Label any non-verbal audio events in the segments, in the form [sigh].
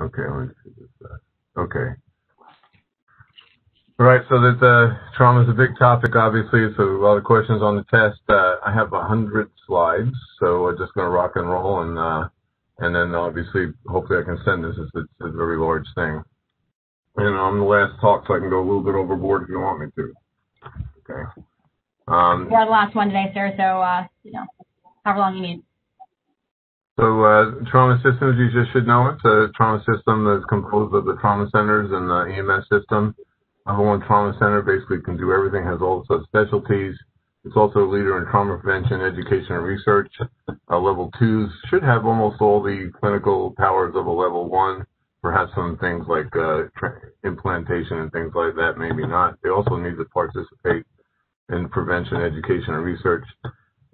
Okay, let me see this. uh, Okay. All right, so that uh, trauma is a big topic, obviously, so a lot of questions on the test. Uh, I have a hundred slides, so we're just going to rock and roll, and uh, and then obviously, hopefully, I can send this. It's, it's a very large thing, and I'm the last talk, so I can go a little bit overboard if you want me to. Okay. Um, You're the last one today, sir, so, uh, you know, however long you need. So uh, trauma systems, you just should know it. A trauma system is composed of the trauma centers and the EMS system. Number one trauma center basically can do everything, has all the specialties. It's also a leader in trauma prevention, education, and research. Uh, level twos should have almost all the clinical powers of a level one, perhaps some things like uh, implantation and things like that, maybe not. They also need to participate in prevention, education, and research.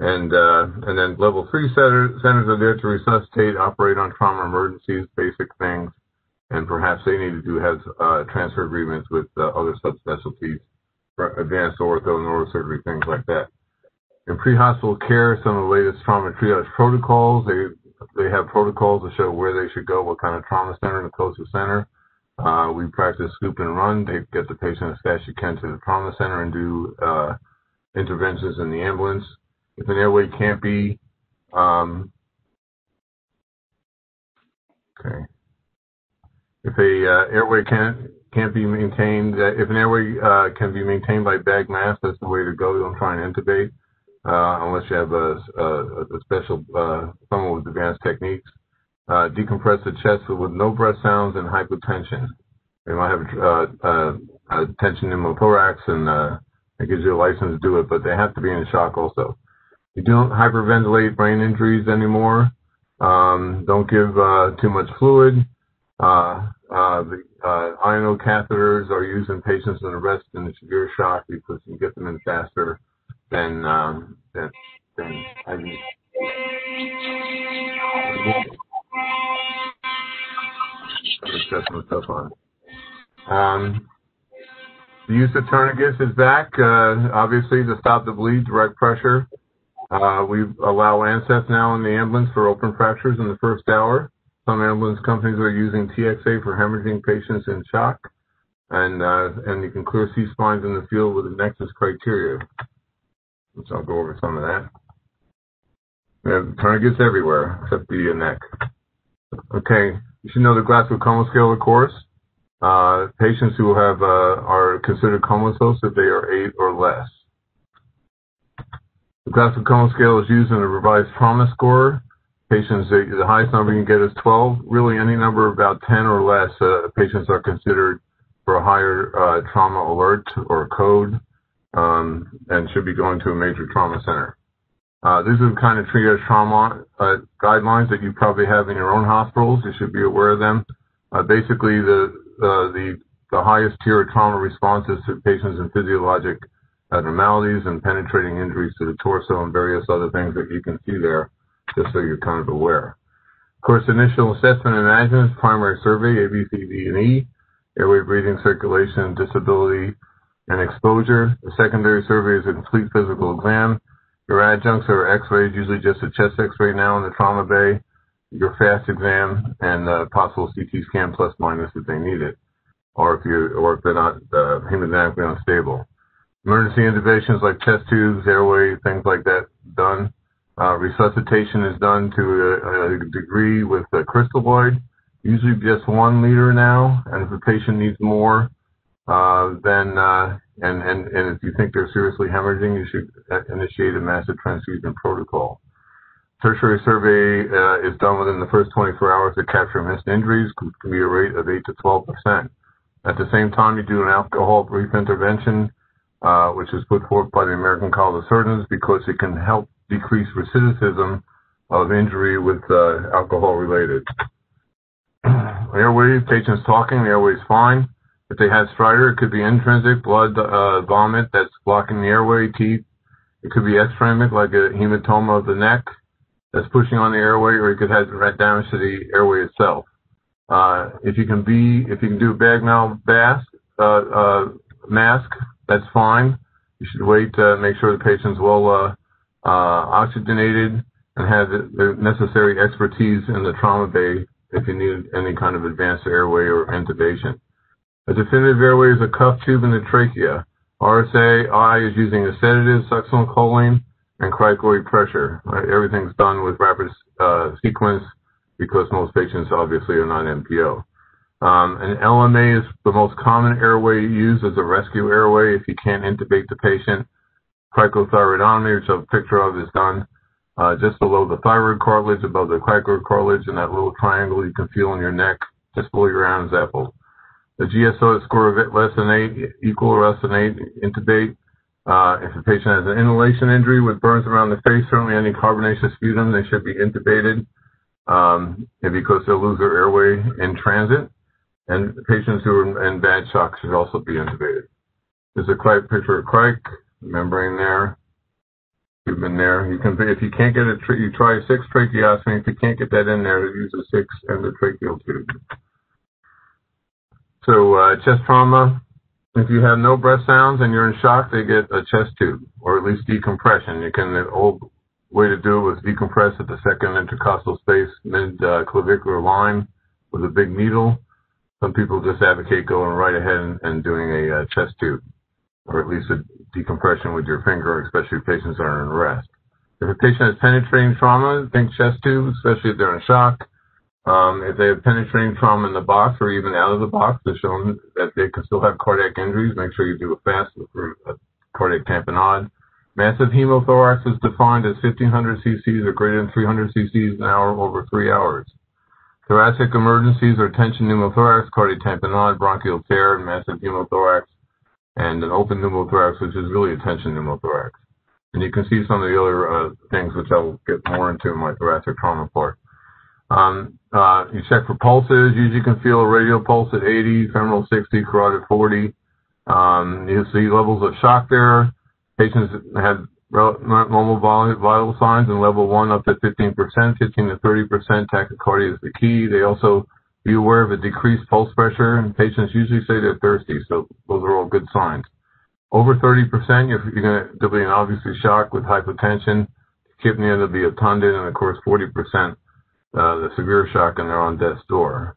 And uh, and then level three center, centers are there to resuscitate, operate on trauma emergencies, basic things, and perhaps they need to do have uh, transfer agreements with uh, other subspecialties for advanced ortho, neurosurgery, things like that. In pre-hospital care, some of the latest trauma triage protocols. They they have protocols to show where they should go, what kind of trauma center, the closest center. Uh, we practice scoop and run. They get the patient as fast as you can to the trauma center and do uh, interventions in the ambulance. If an airway can't be, um, okay. If a uh, airway can't can't be maintained, uh, if an airway uh, can be maintained by bag mask, that's the way to go. Don't try and intubate uh, unless you have a, a, a special uh, someone with advanced techniques. Uh, decompress the chest with no breath sounds and hypotension. They might have tension pneumothorax and it gives you a license to do it, but they have to be in shock also. You don't hyperventilate brain injuries anymore. Um, don't give uh, too much fluid. Uh, uh, the uh, INO catheters are used in patients in arrest and severe shock because you get them in faster than um, than, than. Just some stuff on. Um, the use of tourniquets is back, uh, obviously to stop the bleed, direct pressure. Uh, we allow Ancef now in the ambulance for open fractures in the first hour. Some ambulance companies are using TXA for hemorrhaging patients in shock. And, uh, and you can clear C-spines in the field with the Nexus criteria, which I'll go over some of that. We have tourniquets everywhere except the neck. Okay, you should know the Glasgow Coma Scale, of course. Uh, patients who have uh, are considered comatose if they are eight or less. The Glasgow Coma Scale is used in a revised trauma score. Patients, the highest number you can get is 12. Really, any number about 10 or less, uh, patients are considered for a higher uh, trauma alert or code um, and should be going to a major trauma center. Uh, these are the kind of triage trauma uh, guidelines that you probably have in your own hospitals. You should be aware of them. Uh, basically, the, uh, the, the highest tier of trauma responses to patients in physiologic abnormalities and penetrating injuries to the torso and various other things that you can see there, just so you're kind of aware. Of course, initial assessment and management, primary survey, A, B, C, D, and E, airway breathing, circulation, disability, and exposure. The secondary survey is a complete physical exam. Your adjuncts are x-rays, usually just a chest x-ray now in the trauma bay, your fast exam, and possible CT scan plus minus if they need it, or if you or if they're not uh, hemodynamically unstable. Emergency intubations like chest tubes, airway, things like that done. Uh, resuscitation is done to a, a degree with a crystalloid, usually just one liter now, and if the patient needs more, uh, then uh, and, and, and if you think they're seriously hemorrhaging, you should initiate a massive transfusion protocol. Tertiary survey uh, is done within the first 24 hours to capture missed injuries, which can be a rate of 8 to 12 percent. At the same time, you do an alcohol brief intervention, uh, which is put forth by the American College of Surgeons because it can help decrease recidivism of injury with uh, alcohol related. [clears throat] airway, patients talking, the airway's fine. If they had stridor, it could be intrinsic blood uh, vomit that's blocking the airway, teeth. It could be extrinsic, like a hematoma of the neck that's pushing on the airway, or it could have damage to the airway itself. Uh, if you can be, if you can do a bag mouth mask, uh, uh, mask, that's fine. You should wait to make sure the patient's well uh, uh, oxygenated and have the, necessary expertise in the trauma bay if you need any kind of advanced airway or intubation. A definitive airway is a cuff tube in the trachea. RSA-I is using a sedative, succinylcholine, and cricoid pressure. Right? Everything's done with rapid uh, sequence because most patients obviously are not NPO. Um, an LMA is the most common airway used as a rescue airway if you can't intubate the patient. Cricothyroidotomy, which a picture of, is done uh, just below the thyroid cartilage, above the cricoid cartilage, and that little triangle you can feel in your neck, just below your Adam's apple. The GCS score of less than 8, equal or less than 8, intubate. Uh, if the patient has an inhalation injury with burns around the face, certainly any carbonaceous sputum, they should be intubated um, because they'll lose their airway in transit. And patients who are in bad shock should also be intubated. There's a picture of cric, membrane there. You've been there. You can, if you can't get a, you try a six tracheostomy. If you can't get that in there, use a six endotracheal tube. So uh, chest trauma, if you have no breath sounds and you're in shock, they get a chest tube or at least decompression. You can the old way to do it was decompress at the second intercostal space, mid uh, clavicular line with a big needle. Some people just advocate going right ahead and, and doing a uh, chest tube or at least a decompression with your finger, especially if patients are in rest. If a patient has penetrating trauma, think chest tube, especially if they're in shock. Um, if they have penetrating trauma in the box or even out of the box, they're shown that they can still have cardiac injuries. Make sure you do a fast a cardiac tamponade. Massive hemothorax is defined as 1500 cc's or greater than 300 cc's an hour over three hours. Thoracic emergencies are tension pneumothorax, cardiac tamponade, bronchial tear, massive hemothorax, and an open pneumothorax, which is really a tension pneumothorax. And you can see some of the other uh, things which I'll get more into in my thoracic trauma part. Um, uh, you check for pulses. Usually you can feel a radial pulse at 80, femoral 60, carotid 40. Um, you see levels of shock there. Patients had normal vital signs in level 1 up to 15%, 15 to 30% tachycardia is the key. They also be aware of a decreased pulse pressure, and patients usually say they're thirsty, so those are all good signs. Over 30%, you're, going to be an obviously shock with hypotension, kidney will be obtunded, and of course 40% uh, the severe shock and they're on death's door.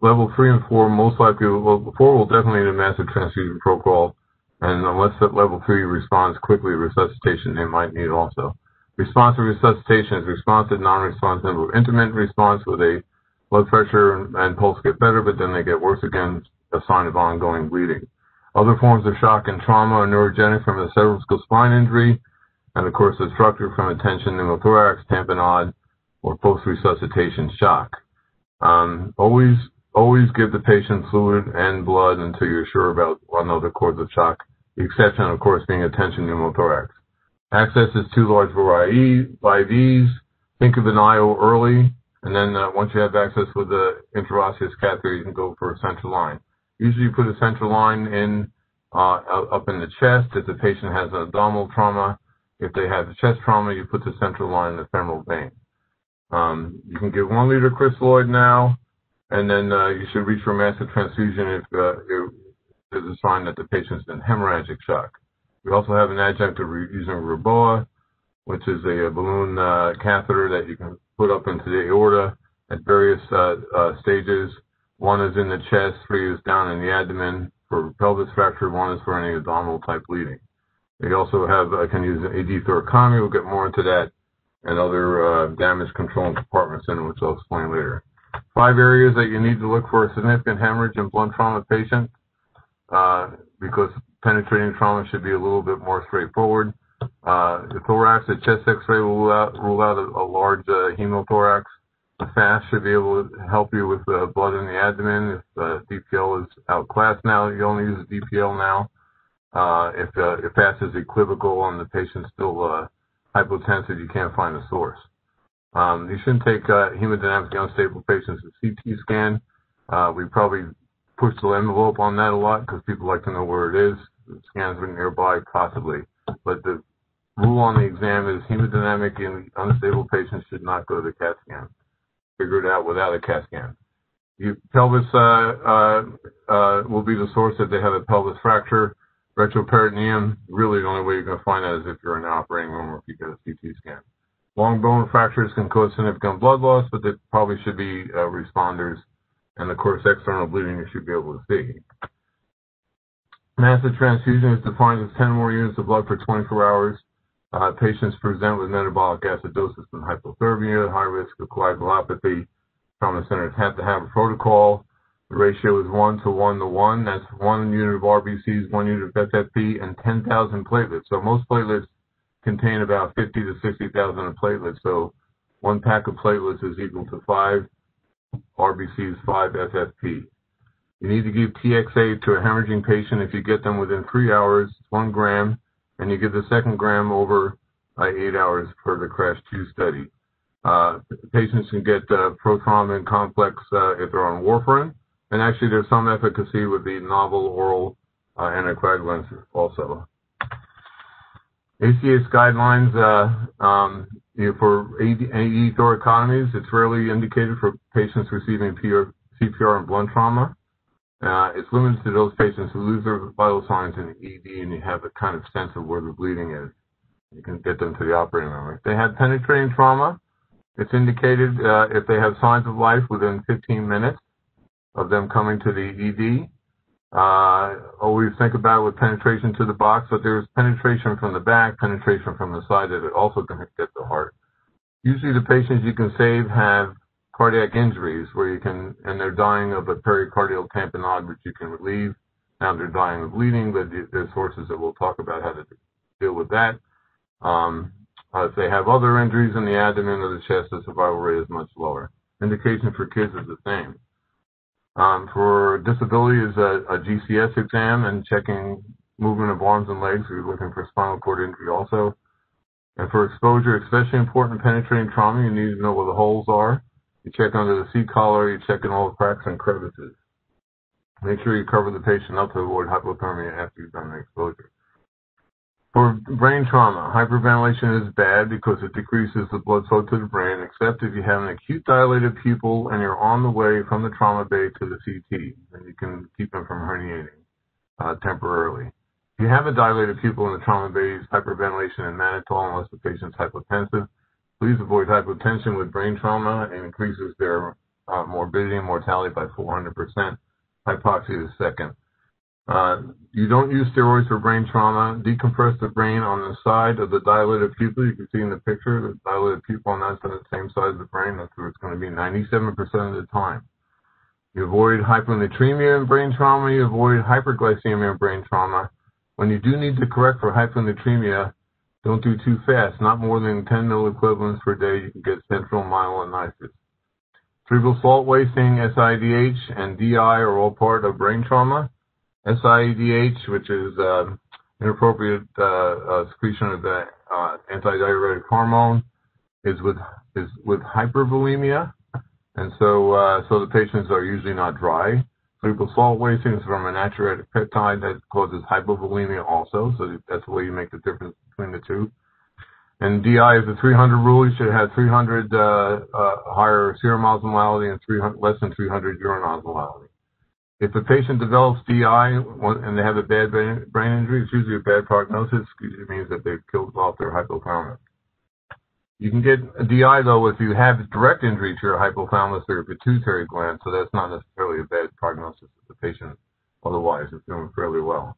Level three and four most likely, well, four will definitely need a massive transfusion protocol, and unless that level three responds quickly, resuscitation they might need also. Responsive resuscitation is responsive, non-responsive, intermittent response where they blood pressure and, pulse get better, but then they get worse again, a sign of ongoing bleeding. Other forms of shock and trauma are neurogenic from a cervical spine injury, and of course obstructive from a tension pneumothorax, tamponade, or post-resuscitation shock. Um, always, always give the patient fluid and blood until you're sure about one other cause of shock. The exception, of course, being tension pneumothorax. Access is too large IVs. Think of an IO early, and then uh, once you have access with the intraosseous catheter, you can go for a central line. Usually, you put a central line in uh, up in the chest if the patient has an abdominal trauma. If they have chest trauma, you put the central line in the femoral vein. Um, you can give one liter crystalloid now, and then uh, you should reach for massive transfusion if uh, there's a sign that the patient's in hemorrhagic shock. We also have an adjunct of using Reboa, which is a, balloon uh, catheter that you can put up into the aorta at various uh, uh, stages. One is in the chest, three is down in the abdomen for pelvis fracture, one is for any abdominal type bleeding. We also have, I can use an ED thoracotomy, we'll get more into that and other uh, damage control and compartment which I'll explain later. Five areas that you need to look for a significant hemorrhage in blunt trauma patient, uh, because penetrating trauma should be a little bit more straightforward. Uh, the thorax, the chest x-ray will rule out, rule out a, a large uh, hemothorax. The FAST should be able to help you with uh, blood in the abdomen. If uh, DPL is outclassed now, you only use DPL now. Uh, if, uh, if FAST is equivocal and the patient's still hypotensive, you can't find the source. Um, you shouldn't take hemodynamically unstable patients with CT scan. Uh, we probably push the envelope on that a lot because people like to know where it is. The scans are nearby, possibly. But the rule on the exam is hemodynamic in unstable patients should not go to the CAT scan. Figure it out without a CAT scan. You, pelvis uh, uh, uh, will be the source if they have a pelvis fracture. Retroperitoneum, really the only way you're going to find that is if you're in the operating room or if you get a CT scan. Long bone fractures can cause significant blood loss, but they probably should be uh, responders. And of course, external bleeding you should be able to see. Massive transfusion is defined as 10 more units of blood for 24 hours. Uh, patients present with metabolic acidosis and hypothermia, high risk of coagulopathy. Trauma centers have to have a protocol. The ratio is 1 to 1 to 1. That's 1 unit of RBCs, 1 unit of FFP, and 10,000 platelets. So most platelets contain about 50 to 60,000 of platelets. So one pack of platelets is equal to 5 RBCs, 5 FFP. You need to give TXA to a hemorrhaging patient if you get them within three hours, one gram, and you give the second gram over uh, eight hours per the CRASH 2 study. Uh, patients can get uh, prothrombin complex uh, if they're on warfarin, and actually there's some efficacy with the novel oral uh, anticoagulants also. ACS guidelines uh, um, you know, for ED, ED thoracotomies, it's rarely indicated for patients receiving PR, CPR and blunt trauma. Uh, it's limited to those patients who lose their vital signs in the ED and you have a kind of sense of where the bleeding is. You can get them to the operating room. If they have penetrating trauma, it's indicated uh, if they have signs of life within 15 minutes of them coming to the ED. Uh, always think about with penetration to the box, but there's penetration from the back, penetration from the side that it also can hit the heart. Usually the patients you can save have cardiac injuries where you can, and they're dying of a pericardial tamponade, which you can relieve. Now they're dying of bleeding, but there's sources that we'll talk about how to deal with that. Um, uh, if they have other injuries in the abdomen or the chest, the survival rate is much lower. Indication for kids is the same. Um, for disability is a, a, GCS exam and checking movement of arms and legs. We're looking for spinal cord injury also. And for exposure, especially important penetrating trauma, you need to know where the holes are. You check under the seat collar, you check in all the cracks and crevices. Make sure you cover the patient up to avoid hypothermia after you've done the exposure. For brain trauma, hyperventilation is bad because it decreases the blood flow to the brain, except if you have an acute dilated pupil and you're on the way from the trauma bay to the CT, then you can keep them from herniating uh, temporarily. If you have a dilated pupil in the trauma bay, use hyperventilation and mannitol unless the patient's hypotensive. Please avoid hypotension with brain trauma. It increases their uh, morbidity and mortality by 400%. Hypoxia is second. Uh, you don't use steroids for brain trauma. Decompress the brain on the side of the dilated pupil. You can see in the picture the dilated pupil on that side the same side of the brain. That's where it's going to be 97% of the time. You avoid hyponatremia in brain trauma. You avoid hyperglycemia in brain trauma. When you do need to correct for hyponatremia, don't do too fast. Not more than 10 milliequivalents per day. You can get central myelinitis. Cerebral salt wasting, SIDH, and DI are all part of brain trauma. SIDH, which is uh, inappropriate uh, uh, secretion of the uh, antidiuretic hormone, is with is with hypervolemia, and so uh, so the patients are usually not dry. Cerebral salt wasting is from a natriuretic peptide that causes hypovolemia also, so that's the way you make the difference between the two. And DI is the 300 rule. You should have 300 uh, uh, higher serum osmolality and 300, less than 300 urine osmolality. If a patient develops DI and they have a bad brain injury, it's usually a bad prognosis. It means that they've killed off their hypothalamus. You can get a DI though if you have direct injury to your hypothalamus or pituitary gland, so that's not necessarily a bad prognosis if the patient otherwise is doing fairly well.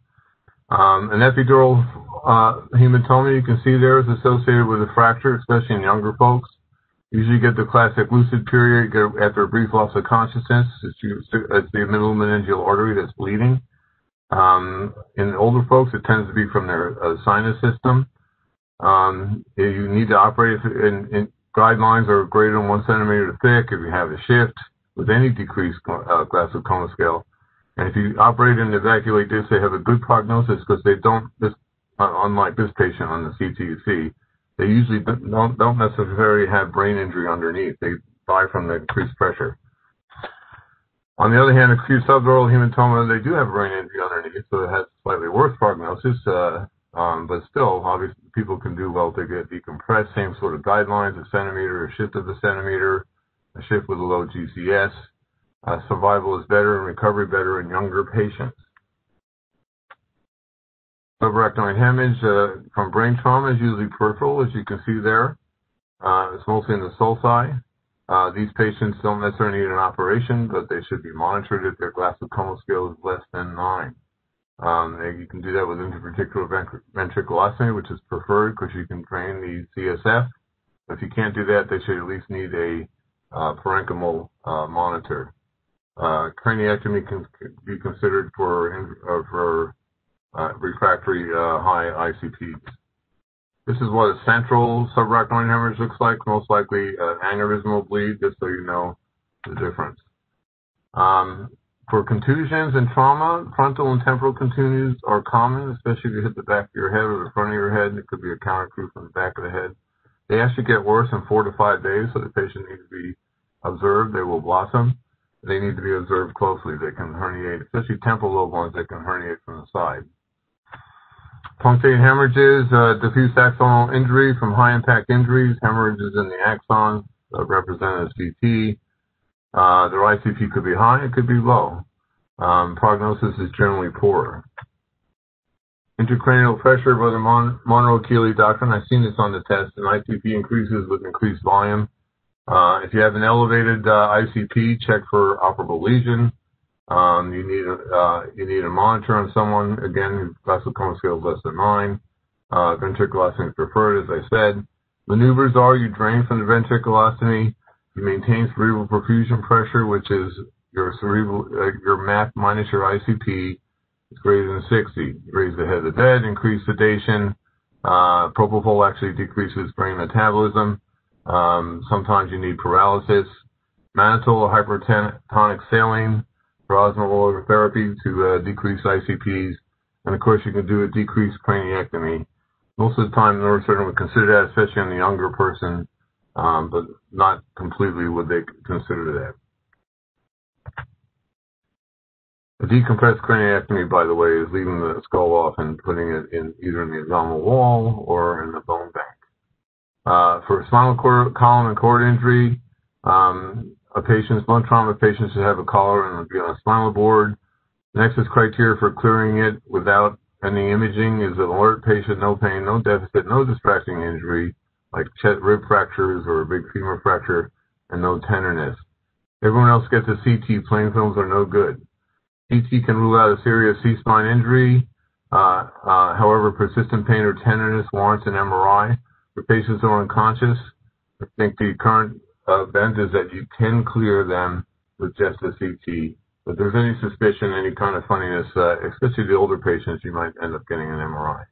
Um, an epidural uh, hematoma you can see there is associated with a fracture, especially in younger folks. Usually get the classic lucid period after a brief loss of consciousness. It's, the middle meningeal artery that's bleeding. Um, in older folks, it tends to be from their uh, sinus system. Um, you need to operate in, in, guidelines are greater than one centimeter thick if you have a shift with any decreased uh, coma scale. And if you operate and evacuate this, they have a good prognosis because they don't, this, uh, unlike this patient on the CTC, they usually don't, don't necessarily have brain injury underneath. They die from the increased pressure. On the other hand, acute subdural hematoma, they do have brain injury underneath, so it has slightly worse prognosis. Uh, um, but still, obviously, people can do well to get decompressed. Same sort of guidelines: a centimeter, a shift of a centimeter, a shift with a low GCS. Uh, survival is better and recovery better in younger patients. Subarachnoid hemorrhage uh, from brain trauma is usually peripheral, as you can see there. Uh, it's mostly in the sulci. Uh, these patients don't necessarily need an operation, but they should be monitored if their Glasgow scale is less than 9. Um, you can do that with intraventricular ventriculostomy, which is preferred because you can drain the CSF. If you can't do that, they should at least need a uh, parenchymal uh, monitor. Uh, craniectomy can be considered for uh, for refractory uh, high ICPs. This is what a central subarachnoid hemorrhage looks like, most likely an aneurysmal bleed, just so you know the difference. Um, for contusions and trauma, frontal and temporal contusions are common, especially if you hit the back of your head or the front of your head. And It could be a contrecoup from the back of the head. They actually get worse in four to five days, so the patient needs to be observed. They will blossom. They need to be observed closely. They can herniate, especially temporal lobe ones that can herniate from the side. Punctate hemorrhages, uh, diffuse axonal injury from high impact injuries, hemorrhages in the axon, uh, represented as CT. Uh, their ICP could be high, it could be low. Um, prognosis is generally poor. Intracranial pressure by the Mon- Monro-Kellie doctrine, I've seen this on the test, and ICP increases with increased volume. Uh, if you have an elevated uh, ICP, check for operable lesion. Um, you need a uh, you need a monitor on someone again. Glasgow coma scale is less than nine. Uh, ventriculostomy is preferred, as I said. Maneuvers are you drain from the ventriculostomy, you maintain cerebral perfusion pressure, which is your cerebral uh, your MAP minus your ICP is greater than 60. You raise the head of the bed, increase sedation. Uh, propofol actually decreases brain metabolism. Um, sometimes you need paralysis. Mannitol or hypertonic saline osmolar therapy to uh, decrease ICPs. And of course, you can do a decreased craniectomy. Most of the time, neurosurgeon would consider that, especially in the younger person, um, but not completely would they consider that. A decompressed craniectomy, by the way, is leaving the skull off and putting it in either in the abdominal wall or in the bone bank. Uh, for spinal cord, column and cord injury, um, patient's bone trauma patient should have a collar and be on a spinal board. The NEXUS criteria for clearing it without any imaging is an alert patient, no pain, no deficit, no distracting injury, like chest rib fractures or a big femur fracture, and no tenderness. Everyone else gets a CT. Plain films are no good. CT can rule out a serious C-spine injury. Uh, uh, however, persistent pain or tenderness warrants an MRI. For patients who are unconscious, I think the current uh, is that you can clear them with just a CT. But If there's any suspicion, any kind of funniness, uh, especially the older patients, you might end up getting an MRI.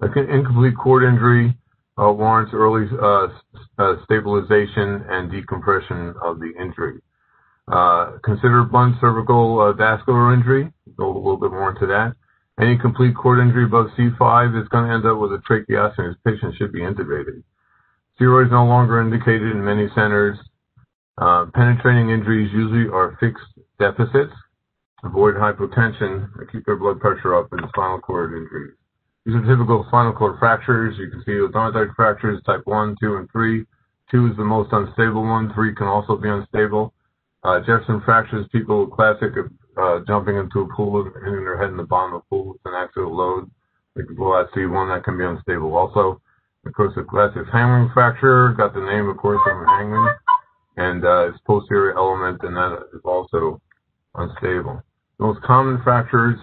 An incomplete cord injury uh, warrants early uh, uh, stabilization and decompression of the injury. Uh, consider blunt cervical vascular injury. Go a little bit more into that. Any complete cord injury above C5 is going to end up with a tracheostomy. This patient should be intubated. Steroids no longer indicated in many centers. Uh, penetrating injuries usually are fixed deficits. Avoid hypotension keep their blood pressure up in spinal cord injuries. These are typical spinal cord fractures. You can see odontoid fractures, type 1, 2, and 3. 2 is the most unstable one. 3 can also be unstable. Uh, Jefferson fractures, people classic of uh, jumping into a pool and hitting their head in the bottom of the pool with an axial load. Like the at C1, that can be unstable also. Of course, the classic hangman fracture got the name, of course, from hangman, and uh, its posterior element, and that is also unstable. Most common fractures,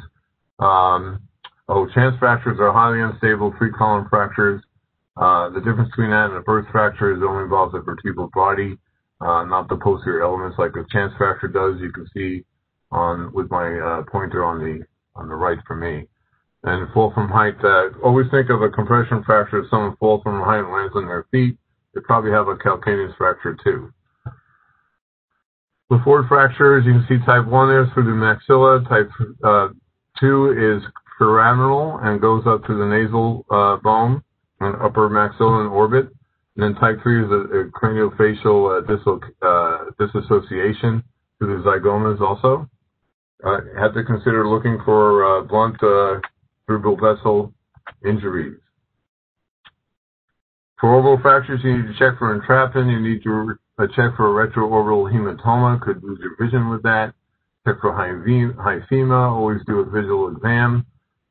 um, oh, chance fractures are highly unstable, free column fractures. Uh, the difference between that and a burst fracture is it only involves the vertebral body, uh, not the posterior elements like a chance fracture does. You can see on with my uh, pointer on the on the right for me and fall from height. Uh, always think of a compression fracture if someone falls from height and lands on their feet. They probably have a calcaneus fracture too. The Le Fort fractures, you can see type 1 there through the maxilla. Type uh, 2 is pyramidal and goes up through the nasal uh, bone and upper maxilla and orbit. And then type 3 is a, a craniofacial uh, uh, disassociation through the zygomas also. Uh, have to consider looking for uh, blunt uh, cerebral vessel injuries. For orbital fractures, you need to check for entrapment. You need to uh, check for a retroorbital hematoma. Could lose your vision with that. Check for hyphema. Always do a visual exam.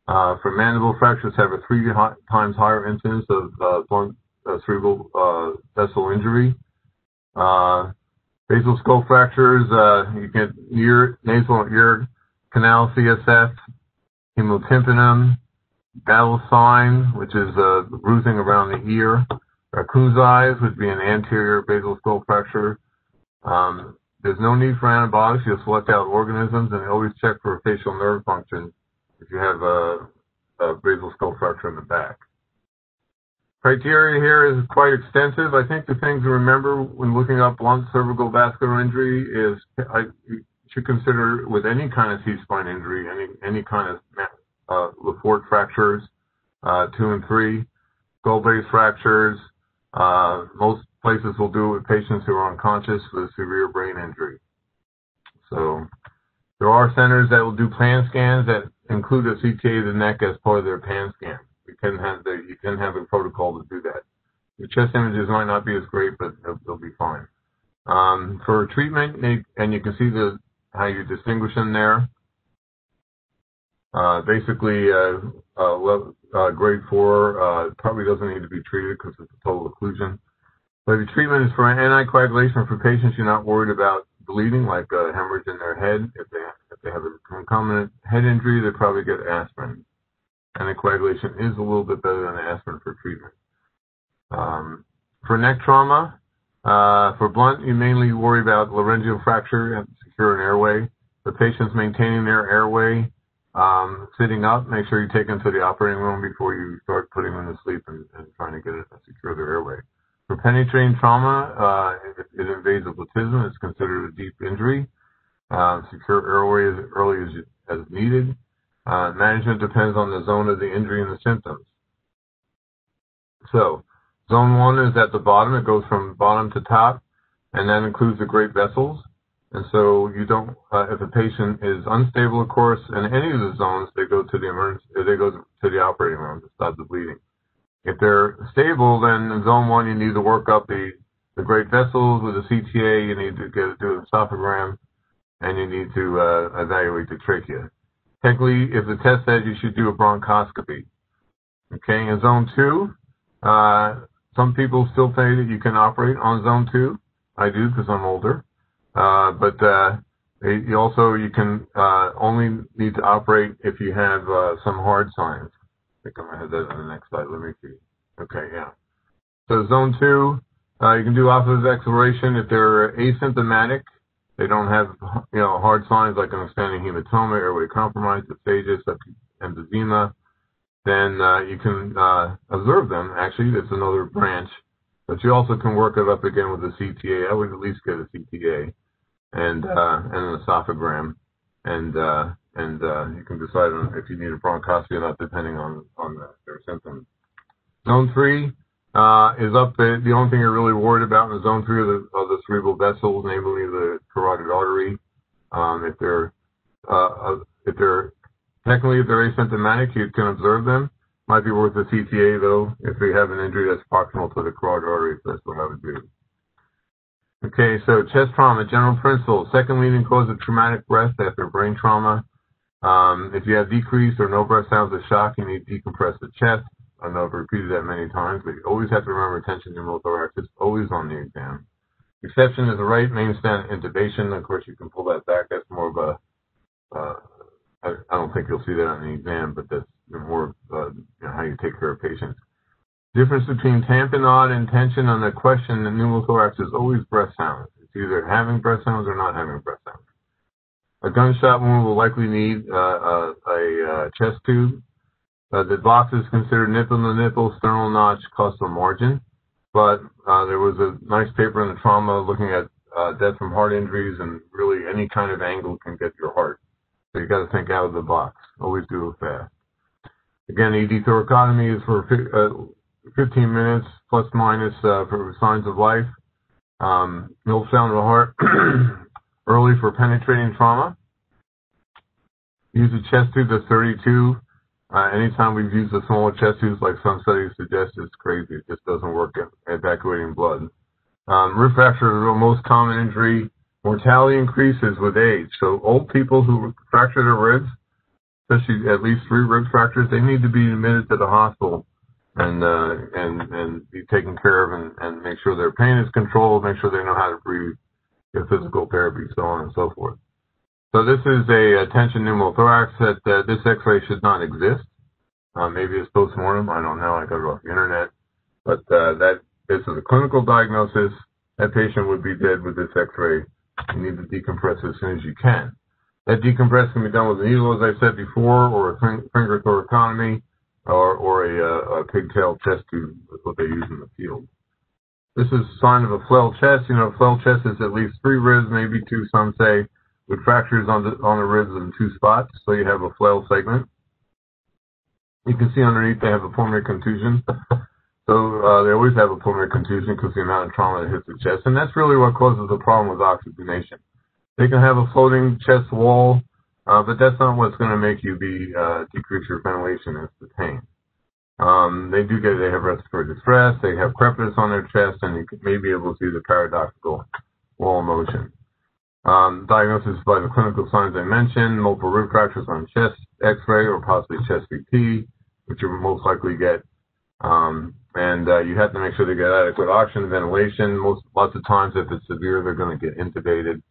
Uh, for mandible fractures, have a three times higher incidence of uh, blunt uh, cerebral uh, vessel injury. Uh, basal skull fractures, you get ear, nasal ear canal CSF, hemotympanum, battle sign, which is uh, bruising around the ear, raccoon's eyes would be an anterior basal skull fracture. Um, there's no need for antibiotics. You'll select out organisms and always check for facial nerve function if you have a, a basal skull fracture in the back. Criteria here is quite extensive. I think the thing to remember when looking up blunt cervical vascular injury is I, should consider with any kind of C-spine injury, any any kind of uh, Le Fort fractures, uh, two and three, skull base fractures. Uh, most places will do it with patients who are unconscious with severe brain injury. So there are centers that will do pan scans that include a CTA of the neck as part of their pan scan you can have the you can have a protocol to do that. The chest images might not be as great, but they'll, be fine. Um, for treatment, and you can see the how you distinguish them there. Uh, basically, uh, uh, uh grade four probably doesn't need to be treated because it's a total occlusion. But the treatment is for anticoagulation for patients you're not worried about bleeding, like a hemorrhage in their head. If they if they have a concomitant head injury, they probably get aspirin anticoagulation is a little bit better than aspirin for treatment. Um, for neck trauma, uh, for blunt, you mainly worry about laryngeal fracture and secure an airway. The patient's maintaining their airway, um, sitting up, make sure you take them to the operating room before you start putting them to sleep and, and trying to get it secure their airway. For penetrating trauma, uh, it, it invades platysma. It's considered a deep injury. Uh, secure airway as early as, as needed. Uh, management depends on the zone of the injury and the symptoms. So, zone one is at the bottom. It goes from bottom to top, and that includes the great vessels. And so you don't, uh, if a patient is unstable, of course, in any of the zones, they go to the emergency, they go to the operating room to stop the bleeding. If they're stable, then in zone one, you need to work up the, the great vessels with a CTA. You need to get do an esophagram, and you need to uh, evaluate the trachea. Technically, if the test says you should do a bronchoscopy. Okay, in zone two, uh, some people still say that you can operate on zone two. I do because I'm older. Uh, but uh, you also you can uh, only need to operate if you have uh, some hard signs. I think I'm gonna have that on the next slide. Let me see. Okay, yeah. So zone two, uh, you can do office exploration if they're asymptomatic they don't have, you know, hard signs like an expanding hematoma, airway compromise, dysphagia, emphysema. Then uh, you can uh, observe them. Actually, that's another branch. But you also can work it up again with a CTA. I would at least get a CTA and uh, and an esophagram, and uh, and uh, you can decide on if you need a bronchoscopy or not, depending on on the, their symptoms. Zone three uh, is up the, the only thing you're really worried about in zone three are the, of the cerebral vessels, namely the carotid artery. Um, if they're if they're technically if they're asymptomatic, you can observe them. Might be worth a CTA though if they have an injury that's proximal to the carotid artery. That's what I would do. Okay, so chest trauma, general principle. Second leading cause of traumatic breath after brain trauma. Um, if you have decreased or no breath sounds of shock, you need to decompress the chest. I know I've repeated that many times, but you always have to remember tension pneumothorax is always on the exam. Exception is the right mainstem intubation. Of course, you can pull that back. That's more of a, uh, I, I don't think you'll see that on the exam, but that's more uh, you know, how you take care of patients. Difference between tamponade and tension on the question in pneumothorax is always breath sounds. It's either having breath sounds or not having breath sounds. A gunshot wound will likely need uh, a, a, a chest tube uh, the box is considered nipple to nipple, sternal notch, costal margin. But uh, there was a nice paper in the trauma looking at uh, death from heart injuries, and really any kind of angle can get your heart. So you got to think out of the box. Always do it fast. Again, ED thoracotomy is for uh, 15 minutes plus minus uh, for signs of life. Um, sound of the heart [clears throat] early for penetrating trauma. Use a chest tube that's 32 uh, anytime we've used a smaller chest tubes, like some studies suggest, it's crazy. It just doesn't work at evacuating blood. Um, rib fracture is the most common injury. Mortality increases with age. So old people who fracture their ribs, especially at least three rib fractures, they need to be admitted to the hospital and uh, and and be taken care of and, and make sure their pain is controlled, make sure they know how to breathe, get physical therapy, so on and so forth. So this is a, a tension pneumothorax that uh, this X-ray should not exist. Uh, maybe it's postmortem. I don't know. I got it off the internet, but uh, that this is a clinical diagnosis. That patient would be dead with this X-ray. You need to decompress it as soon as you can. That decompress can be done with a needle, as I said before, or a finger thoracotomy or, or a, a pigtail chest tube, what they use in the field. This is a sign of a flail chest. You know, a flail chest is at least three ribs, maybe two, some say, with fractures on the, on the ribs in two spots, so you have a flail segment. You can see underneath they have a pulmonary contusion. [laughs] So uh, they always have a pulmonary contusion because the amount of trauma that hits the chest, and that's really what causes the problem with oxygenation. They can have a floating chest wall uh, but that's not what's going to make you be uh, decrease your ventilation as the pain. Um, they do get they have respiratory distress, they have crepitus on their chest, and you may be able to see the paradoxical wall motion. Um, diagnosis by the clinical signs I mentioned, multiple rib fractures on chest X-ray or possibly chest CT, which you most likely get. Um, and uh, you have to make sure they get adequate oxygen, ventilation. Most lots of times, if it's severe, they're going to get intubated.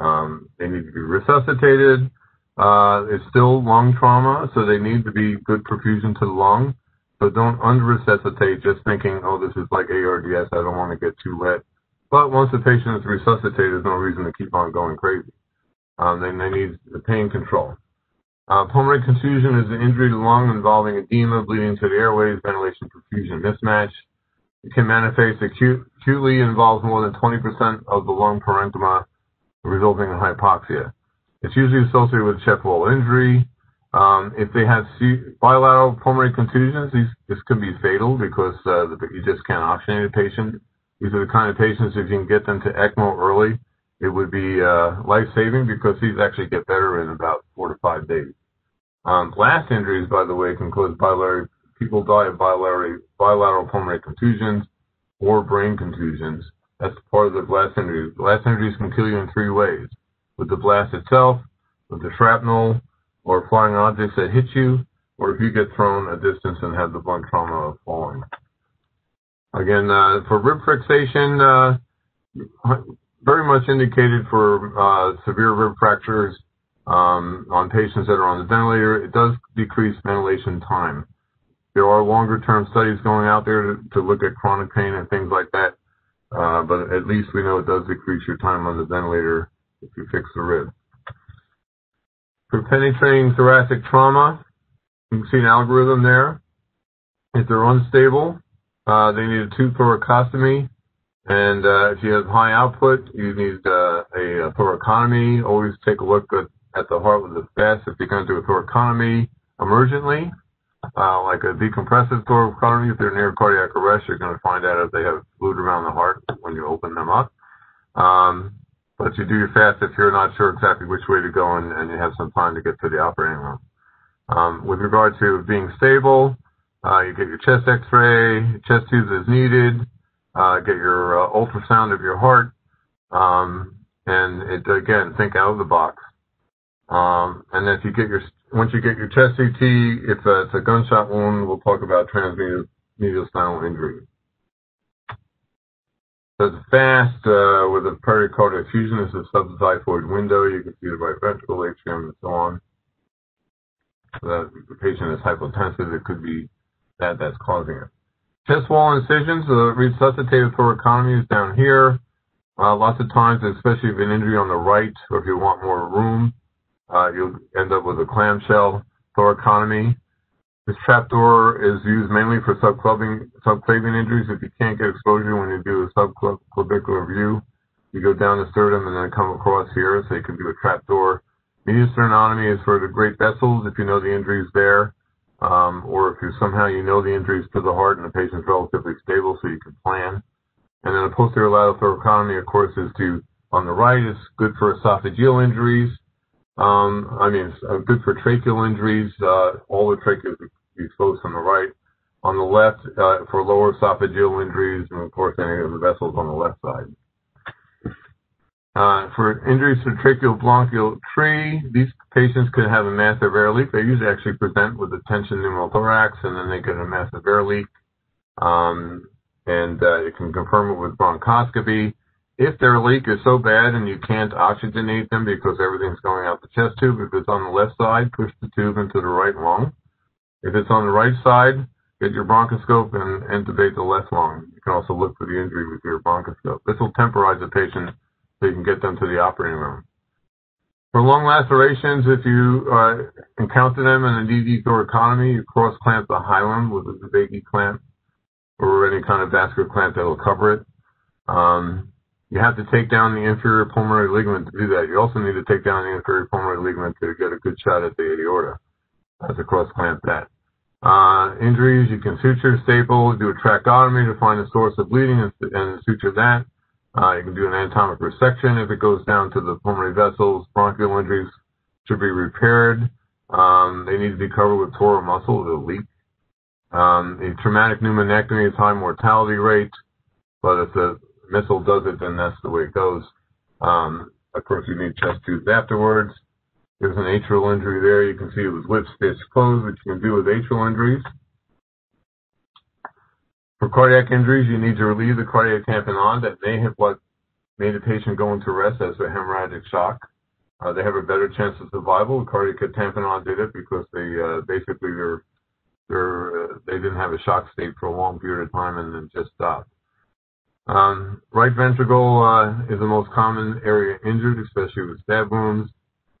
Um, they need to be resuscitated. Uh, it's still lung trauma, so they need to be good perfusion to the lung. So don't under-resuscitate just thinking, oh, this is like ARDS, I don't want to get too wet. But once the patient is resuscitated, there's no reason to keep on going crazy. Um, then they need the pain control. Uh, pulmonary contusion is an injury to the lung involving edema, bleeding to the airways, ventilation perfusion mismatch. It can manifest acute, acutely, involves more than 20% of the lung parenchyma, resulting in hypoxia. It's usually associated with chest wall injury. Um, if they have bilateral pulmonary contusions, these, this can be fatal because uh, you just can't oxygenate a patient. These are the kind of patients, if you can get them to ECMO early, it would be uh, life-saving because these actually get better in about four to five days. Um, blast injuries, by the way, can cause bilateral, people die of bilateral, bilateral pulmonary contusions or brain contusions. That's part of the blast injuries. Blast injuries can kill you in three ways with the blast itself, with the shrapnel, or flying objects that hit you, or if you get thrown a distance and have the blunt trauma of falling. Again, uh, for rib fixation, uh, very much indicated for uh, severe rib fractures um, on patients that are on the ventilator. It does decrease ventilation time. There are longer term studies going out there to, to look at chronic pain and things like that, uh, but at least we know it does decrease your time on the ventilator if you fix the rib. For penetrating thoracic trauma, you can see an algorithm there. If they're unstable, uh, they need a tube thoracostomy. And uh, if you have high output, you need uh, a, thoracotomy. Always take a look at, at the heart with the best if you're going to do a thoracotomy emergently, uh, like a decompressive thoracotomy. If they're near cardiac arrest, you're going to find out if they have fluid around the heart when you open them up. Um, but you do your fast if you're not sure exactly which way to go and, and you have some time to get to the operating room. Um, with regard to being stable, uh, you get your chest x-ray, chest tubes as needed, uh, get your uh, ultrasound of your heart, um, and it, again, think out of the box. Um, and if you get your, once you get your chest CT, if uh, it's a gunshot wound, we'll talk about transmediastinal injury. So it's fast uh, with a pericardial effusion. It's a subxiphoid window. You can see the right ventricle, atrium, and so on. So that the patient is hypotensive. It could be that that's causing it. Chest wall incisions. The resuscitated thoracotomy is down here. Uh, lots of times, especially if an injury on the right, or if you want more room, uh, you'll end up with a clamshell thoracotomy. This trapdoor is used mainly for subclavian, subclavian injuries. If you can't get exposure when you do a subclavicular view, you go down the sternum and then come across here, so you can do a trapdoor. Median sternotomy is for the great vessels if you know the injury is there, um, or if you somehow you know the injuries to the heart and the patient's relatively stable, so you can plan. And then a posterior lateral thoracotomy, of course, is to on the right is good for esophageal injuries. Um, I mean, it's good for tracheal injuries. Uh, all the tracheal exposed on the right. On the left, uh, for lower esophageal injuries, and of course, any of the vessels on the left side. Uh, for injuries to the tracheal bronchial tree, these patients could have a massive air leak. They usually actually present with a tension pneumothorax, and then they get a massive air leak. um, and uh, you can confirm it with bronchoscopy. If their leak is so bad and you can't oxygenate them because everything's going out the chest tube, if it's on the left side, push the tube into the right lung. If it's on the right side, get your bronchoscope and intubate the left lung. You can also look for the injury with your bronchoscope. This will temporize the patient so you can get them to the operating room. For long lacerations, if you uh, encounter them in a ED thoracotomy, you cross clamp the hilum with a DeBakey clamp or any kind of vascular clamp that will cover it. Um, you have to take down the inferior pulmonary ligament to do that. You also need to take down the inferior pulmonary ligament to get a good shot at the aorta as a cross clamp that. Uh, injuries, you can suture, staple, do a tractotomy to find the source of bleeding and, and suture that. Uh, you can do an anatomic resection if it goes down to the pulmonary vessels. Bronchial injuries should be repaired. Um, they need to be covered with toro muscle, the leak. Um, a traumatic pneumonectomy is high mortality rate, but if the missile does it, then that's the way it goes. Um, of course, you need chest tubes afterwards. There's an atrial injury there. You can see it was lip stitch closed, which you can do with atrial injuries. For cardiac injuries, you need to relieve the cardiac tamponade that may have what made the patient go into rest as a hemorrhagic shock. Uh, they have a better chance of survival. The cardiac tamponade did it because they uh, basically they're, they're, uh, they didn't have a shock state for a long period of time and then just stopped. Um, right ventricle uh, is the most common area injured, especially with stab wounds.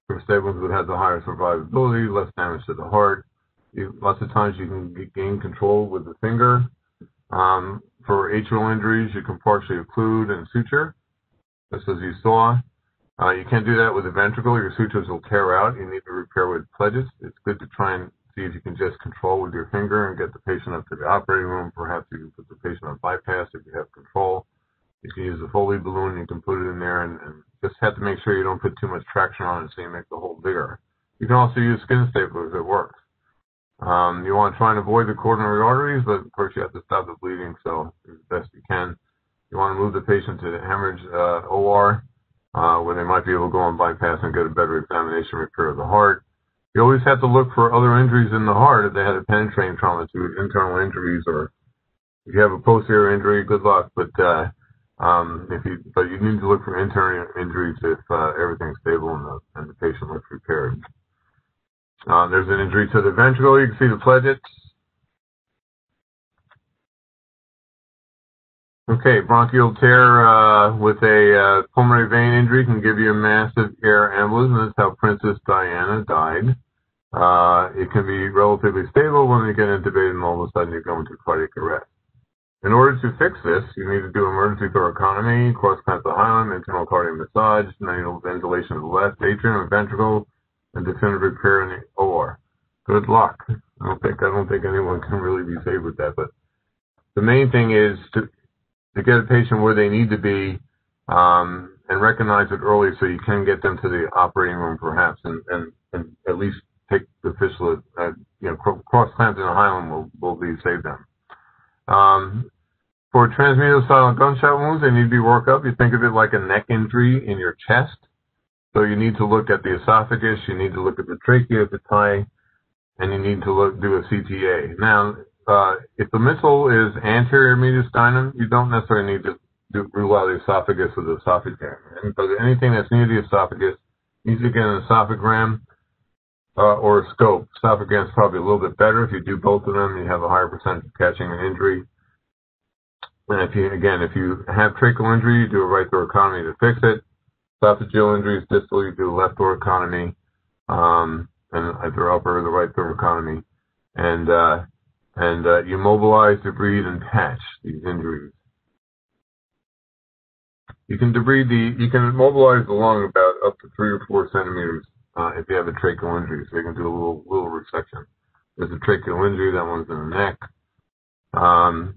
For stab wounds would have the higher survivability, less damage to the heart. You, lots of times you can gain control with the finger. Um, for atrial injuries, you can partially occlude and suture, just as you saw. Uh, you can't do that with the ventricle. Your sutures will tear out. You need to repair with pledgets. It's good to try and see if you can just control with your finger and get the patient up to the operating room. Perhaps you can put the patient on bypass if you have control. You can use a Foley balloon. You can put it in there and, and just have to make sure you don't put too much traction on it so you make the hole bigger. You can also use skin staplers. It works. Um, you want to try and avoid the coronary arteries, but of course you have to stop the bleeding, so as best you can. You want to move the patient to the hemorrhage uh, OR, uh, where they might be able to go on bypass and get a better examination repair of the heart. You always have to look for other injuries in the heart if they had a penetrating trauma to internal injuries or if you have a posterior injury, good luck. But uh, um, if you but you need to look for internal injuries if uh, everything's stable and the, and the patient looks repaired. Uh, there's an injury to the ventricle. You can see the pledgets. Okay, bronchial tear uh, with a uh, pulmonary vein injury can give you a massive air embolism. That's how Princess Diana died. Uh, it can be relatively stable when you get intubated and all of a sudden you go into cardiac arrest. In order to fix this, you need to do emergency thoracotomy, cross-clamp the hilum, internal cardiac massage, manual ventilation of the left atrium and ventricle, and definitive repair in the OR. Good luck. I don't think I don't think anyone can really be saved with that. But the main thing is to to get a patient where they need to be um, and recognize it early, so you can get them to the operating room perhaps, and and, and at least take the fistula, uh, you know, cross clamping the hilum will will be save them. Um, for transmediastinal gunshot wounds, they need to be worked up. You think of it like a neck injury in your chest. So you need to look at the esophagus, you need to look at the trachea, the thigh, and you need to look do a CTA. Now, uh, if the missile is anterior mediastinum, you don't necessarily need to do, rule out the esophagus with the esophagram. But anything that's near the esophagus needs to get an esophagram uh, or a scope. Esophagram is probably a little bit better. If you do both of them, you have a higher percentage of catching an injury. And if you, again, if you have tracheal injury, you do a right thoracotomy to fix it esophageal injuries distal, you do left thoracotomy, um, and either upper or the right thoracotomy. And, uh, and, uh, you mobilize, debride, and patch these injuries. You can debride the, you can mobilize the lung about up to three or four centimeters, uh, if you have a tracheal injury. So you can do a little, little resection. There's a tracheal injury, that one's in the neck. Um,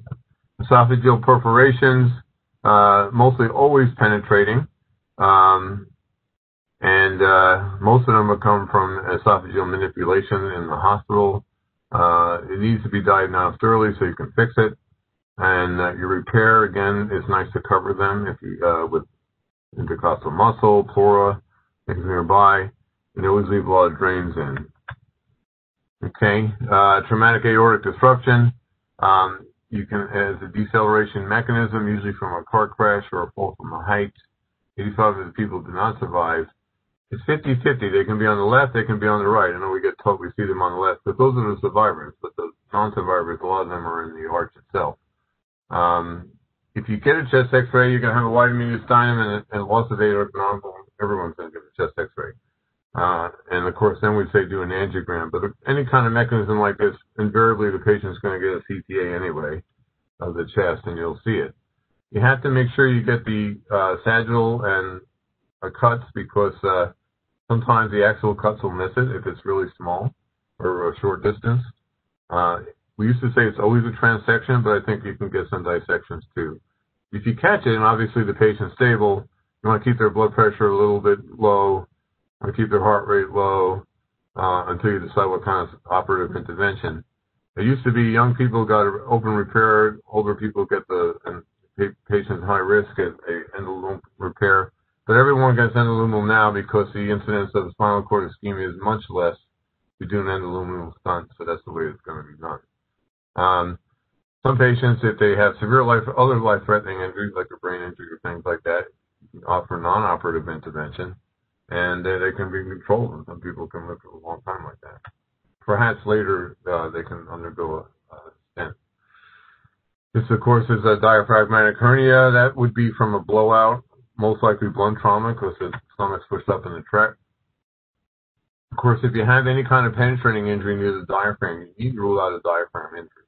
esophageal perforations, uh, mostly always penetrating. Um, and uh, most of them will come from esophageal manipulation in the hospital. Uh, it needs to be diagnosed early so you can fix it. And uh, your repair, again, is nice to cover them if you, uh, with intercostal muscle, pleura, things nearby. And always leave a lot of drains in. Okay, uh, traumatic aortic disruption. Um, you can, as a deceleration mechanism, usually from a car crash or a fall from a height, 85 of the people do not survive. It's 50-50. They can be on the left, they can be on the right. I know we get told we see them on the left, but those are the survivors. But the non-survivors, a lot of them are in the arch itself. Um, if you get a chest X-ray, you're going to have a wide mediastinum and, and loss of aortic. Everyone's going to get a chest X-ray. Uh, and of course, then we say do an angiogram. But any kind of mechanism like this, invariably the patient's going to get a CTA anyway of the chest, and you'll see it. You have to make sure you get the uh, sagittal and uh, cuts because uh, sometimes the axial cuts will miss it if it's really small or a short distance. Uh, we used to say it's always a transection, but I think you can get some dissections too. If you catch it, and obviously the patient's stable, you want to keep their blood pressure a little bit low, and keep their heart rate low uh, until you decide what kind of operative intervention. It used to be young people got open repair, older people get the patients high risk at endoluminal repair. But everyone gets endoluminal now because the incidence of spinal cord ischemia is much less. We do an endoluminal stent, so that's the way it's going to be done. Um, some patients, if they have severe life, other life-threatening injuries like a brain injury or things like that, offer non-operative intervention and uh, they can be controlled. And some people can live for a long time like that. Perhaps later uh, they can undergo a, a stent. This, of course, is a diaphragmatic hernia. That would be from a blowout, most likely blunt trauma because the stomach's pushed up in the tract. Of course, if you have any kind of penetrating injury near the diaphragm, you need to rule out a diaphragm injury.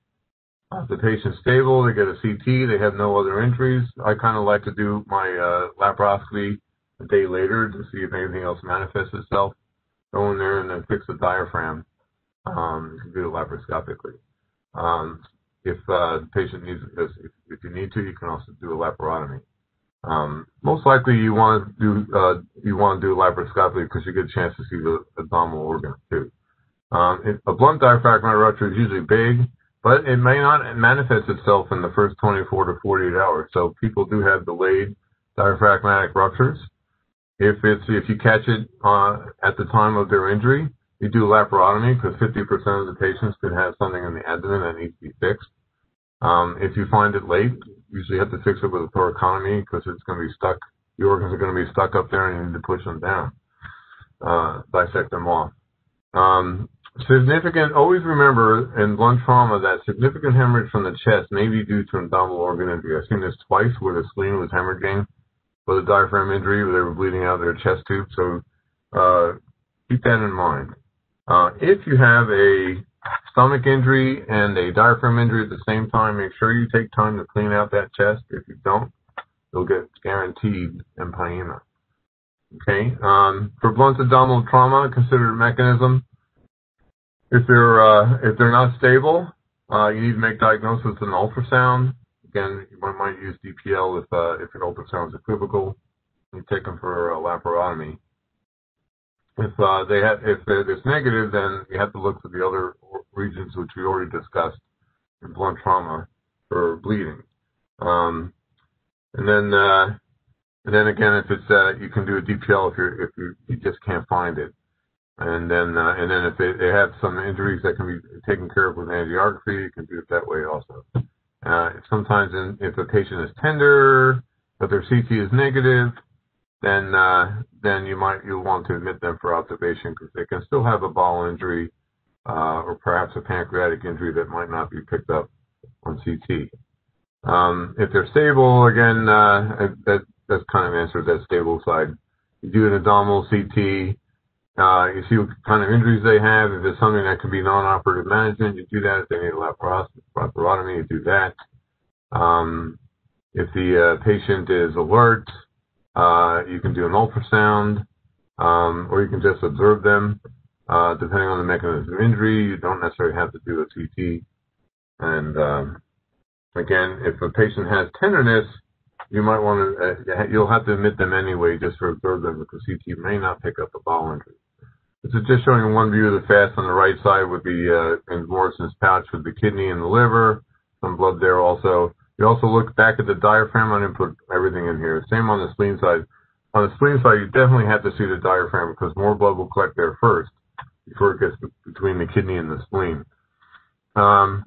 If the patient's stable, they get a CT, they have no other injuries. I kind of like to do my uh, laparoscopy a day later to see if anything else manifests itself. Go in there and then fix the diaphragm. Um, you can do it laparoscopically. Um, if uh, the patient needs, if, if you need to, you can also do a laparotomy. Um, most likely, you want to do uh, you want to do laparoscopy because you get a chance to see the abdominal organ too. Um, it, a blunt diaphragmatic rupture is usually big, but it may not manifest itself in the first 24 to 48 hours. So people do have delayed diaphragmatic ruptures. If it's if you catch it uh, at the time of their injury, you do laparotomy because 50% of the patients could have something in the abdomen that needs to be fixed. Um, if you find it late, you usually have to fix it with a thoracotomy because it's going to be stuck. The organs are going to be stuck up there and you need to push them down, uh, dissect them off. Um, significant, always remember in blunt trauma that significant hemorrhage from the chest may be due to abdominal organ injury. I've seen this twice where the spleen was hemorrhaging with a diaphragm injury where they were bleeding out their chest tube. So uh, keep that in mind. Uh, if you have a stomach injury and a diaphragm injury at the same time, make sure you take time to clean out that chest. If you don't, you'll get guaranteed empyema. Okay. Um, for blunt abdominal trauma, consider a mechanism. If they're uh, if they're not stable, uh, you need to make diagnosis with an ultrasound. Again, one might use DPL if uh, if an ultrasound is equivocal. You take them for a laparotomy. If uh, they have, if it's negative, then you have to look for the other regions which we already discussed in blunt trauma for bleeding. Um, and then, uh, and then again, if it's uh, you can do a DPL if you if you, you just can't find it. And then, uh, and then if they, they have some injuries that can be taken care of with angiography, you can do it that way also. Uh, sometimes in, if a patient is tender, but their CT is negative, then uh, then you might you'll want to admit them for observation because they can still have a bowel injury uh, or perhaps a pancreatic injury that might not be picked up on CT. Um, if they're stable, again, uh, that that's kind of answers that stable side. You do an abdominal CT. Uh, you see what kind of injuries they have. If it's something that can be non-operative management, you do that. If they need a laparotomy, you do that. Um, if the uh, patient is alert, uh, you can do an ultrasound, um, or you can just observe them. Uh, depending on the mechanism of injury, you don't necessarily have to do a CT. And um, again, if a patient has tenderness, you might want to, uh, you'll have to admit them anyway just to observe them because CT may not pick up a bowel injury. This is just showing one view of the FAST on the right side with the uh, in Morison's pouch with the kidney and the liver, some blood there also. You also look back at the diaphragm. I didn't put everything in here. Same on the spleen side. On the spleen side, you definitely have to see the diaphragm because more blood will collect there first before it gets between the kidney and the spleen. Um,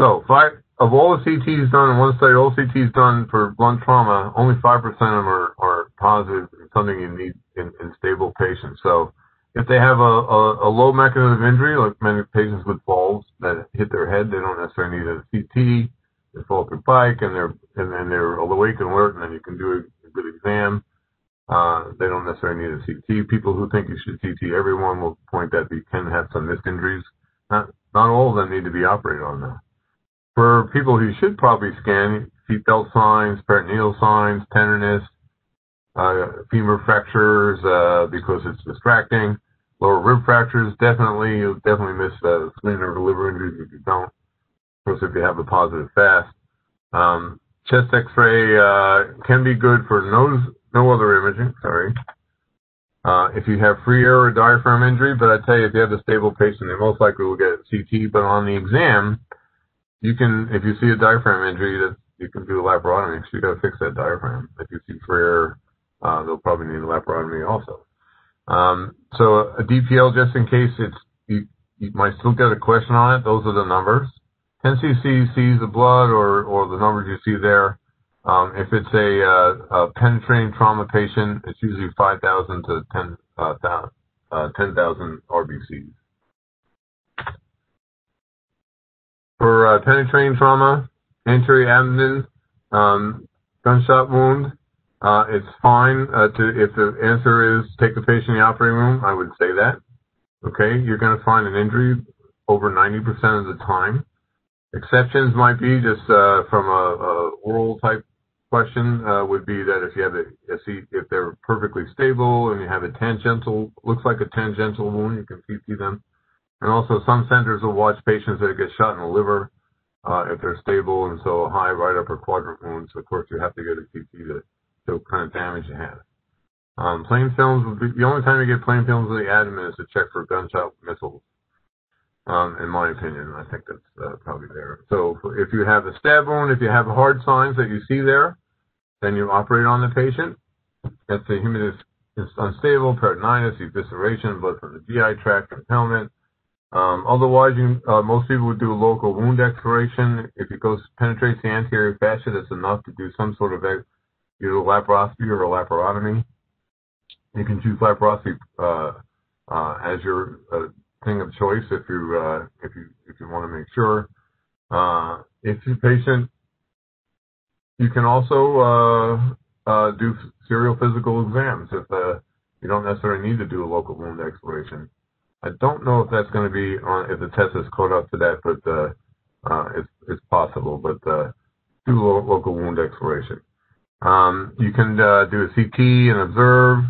so, five, of all the CTs done in one study, all CTs done for blunt trauma, only 5% of them are, are positive, something you need in, in stable patients. So if they have a, a, a low mechanism of injury, like many patients with falls that hit their head, they don't necessarily need a CT. They fall through bike and they're and then they're awake and alert, and then you can do a, a good exam. Uh, they don't necessarily need a CT. People who think you should CT everyone will point that you can have some missed injuries. Not not all of them need to be operated on though. For people who should probably scan, seatbelt signs, peritoneal signs, tenderness, uh, femur fractures uh, because it's distracting, lower rib fractures, definitely, you'll definitely miss uh, spleen or liver injuries if you don't. Of course, if you have a positive FAST. Um, chest x-ray uh, can be good for nose, no other imaging, sorry. Uh, if you have free air or diaphragm injury, but I tell you, if you have a stable patient, they most likely will get CT, but on the exam, you can, if you see a diaphragm injury, that you can do a laparotomy, so you gotta fix that diaphragm. If you see free air, uh, they'll probably need a laparotomy also. Um, so a DPL, just in case it's, you, you might still get a question on it, those are the numbers. 10 cc sees the blood or, or the numbers you see there. Um, if it's a, uh, a, penetrating trauma patient, it's usually 5,000 to 10, uh, uh, 10,000 RBCs. For uh, penetrating trauma, anterior abdomen, um, gunshot wound, uh, it's fine to if the answer is take the patient in the operating room. I would say that. Okay, you're going to find an injury over 90% of the time. Exceptions might be just uh, from a, a, oral type question uh, would be that if you have a, a if they're perfectly stable and you have a tangential looks like a tangential wound, you can CT them. And also some centers will watch patients that get shot in the liver uh, if they're stable and so high right upper quadrant wounds. Of course, you have to get a CT to show kind of damage you have. Um, plain films would be the only time you get plain films of the abdomen is to check for gunshot missiles. Um, in my opinion, I think that's uh, probably there. So if you have a stab wound, if you have hard signs that you see there, then you operate on the patient. If the humerus is unstable, peritonitis, evisceration, blood from the GI tract, impalement. Um, otherwise, you, uh, most people would do a local wound exploration. If it goes penetrates the anterior fascia, that's enough to do some sort of either laparoscopy or a laparotomy. You can choose laparoscopy uh, uh, as your uh, thing of choice if you uh, if you if you want to make sure. Uh, if your patient, you can also uh, uh, do serial physical exams if uh, you don't necessarily need to do a local wound exploration. I don't know if that's going to be on if the test is caught up to that, but uh, it's it's possible. But do lo- local wound exploration. Um, you can do a CT and observe.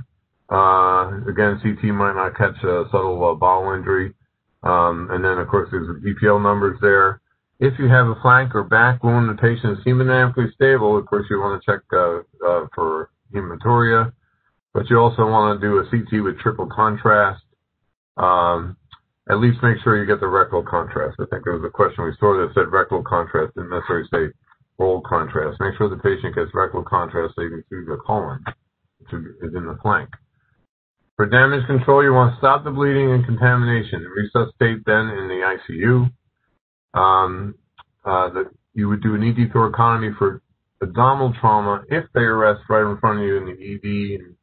Uh, again, CT might not catch a subtle uh, bowel injury. Um, and then, of course, there's the DPL numbers there. If you have a flank or back wound, the patient is hemodynamically stable, of course, you want to check uh, uh, for hematuria. But you also want to do a CT with triple contrast. Um, at least make sure you get the rectal contrast. I think there was a question we saw that said rectal contrast, didn't necessarily say oral contrast. Make sure the patient gets rectal contrast so you can see the colon, which is in the flank. For damage control, you want to stop the bleeding and contamination. Resuscitate then in the ICU. Um, uh, the, you would do an ED thoracotomy for abdominal trauma if they arrest right in front of you in the ED and,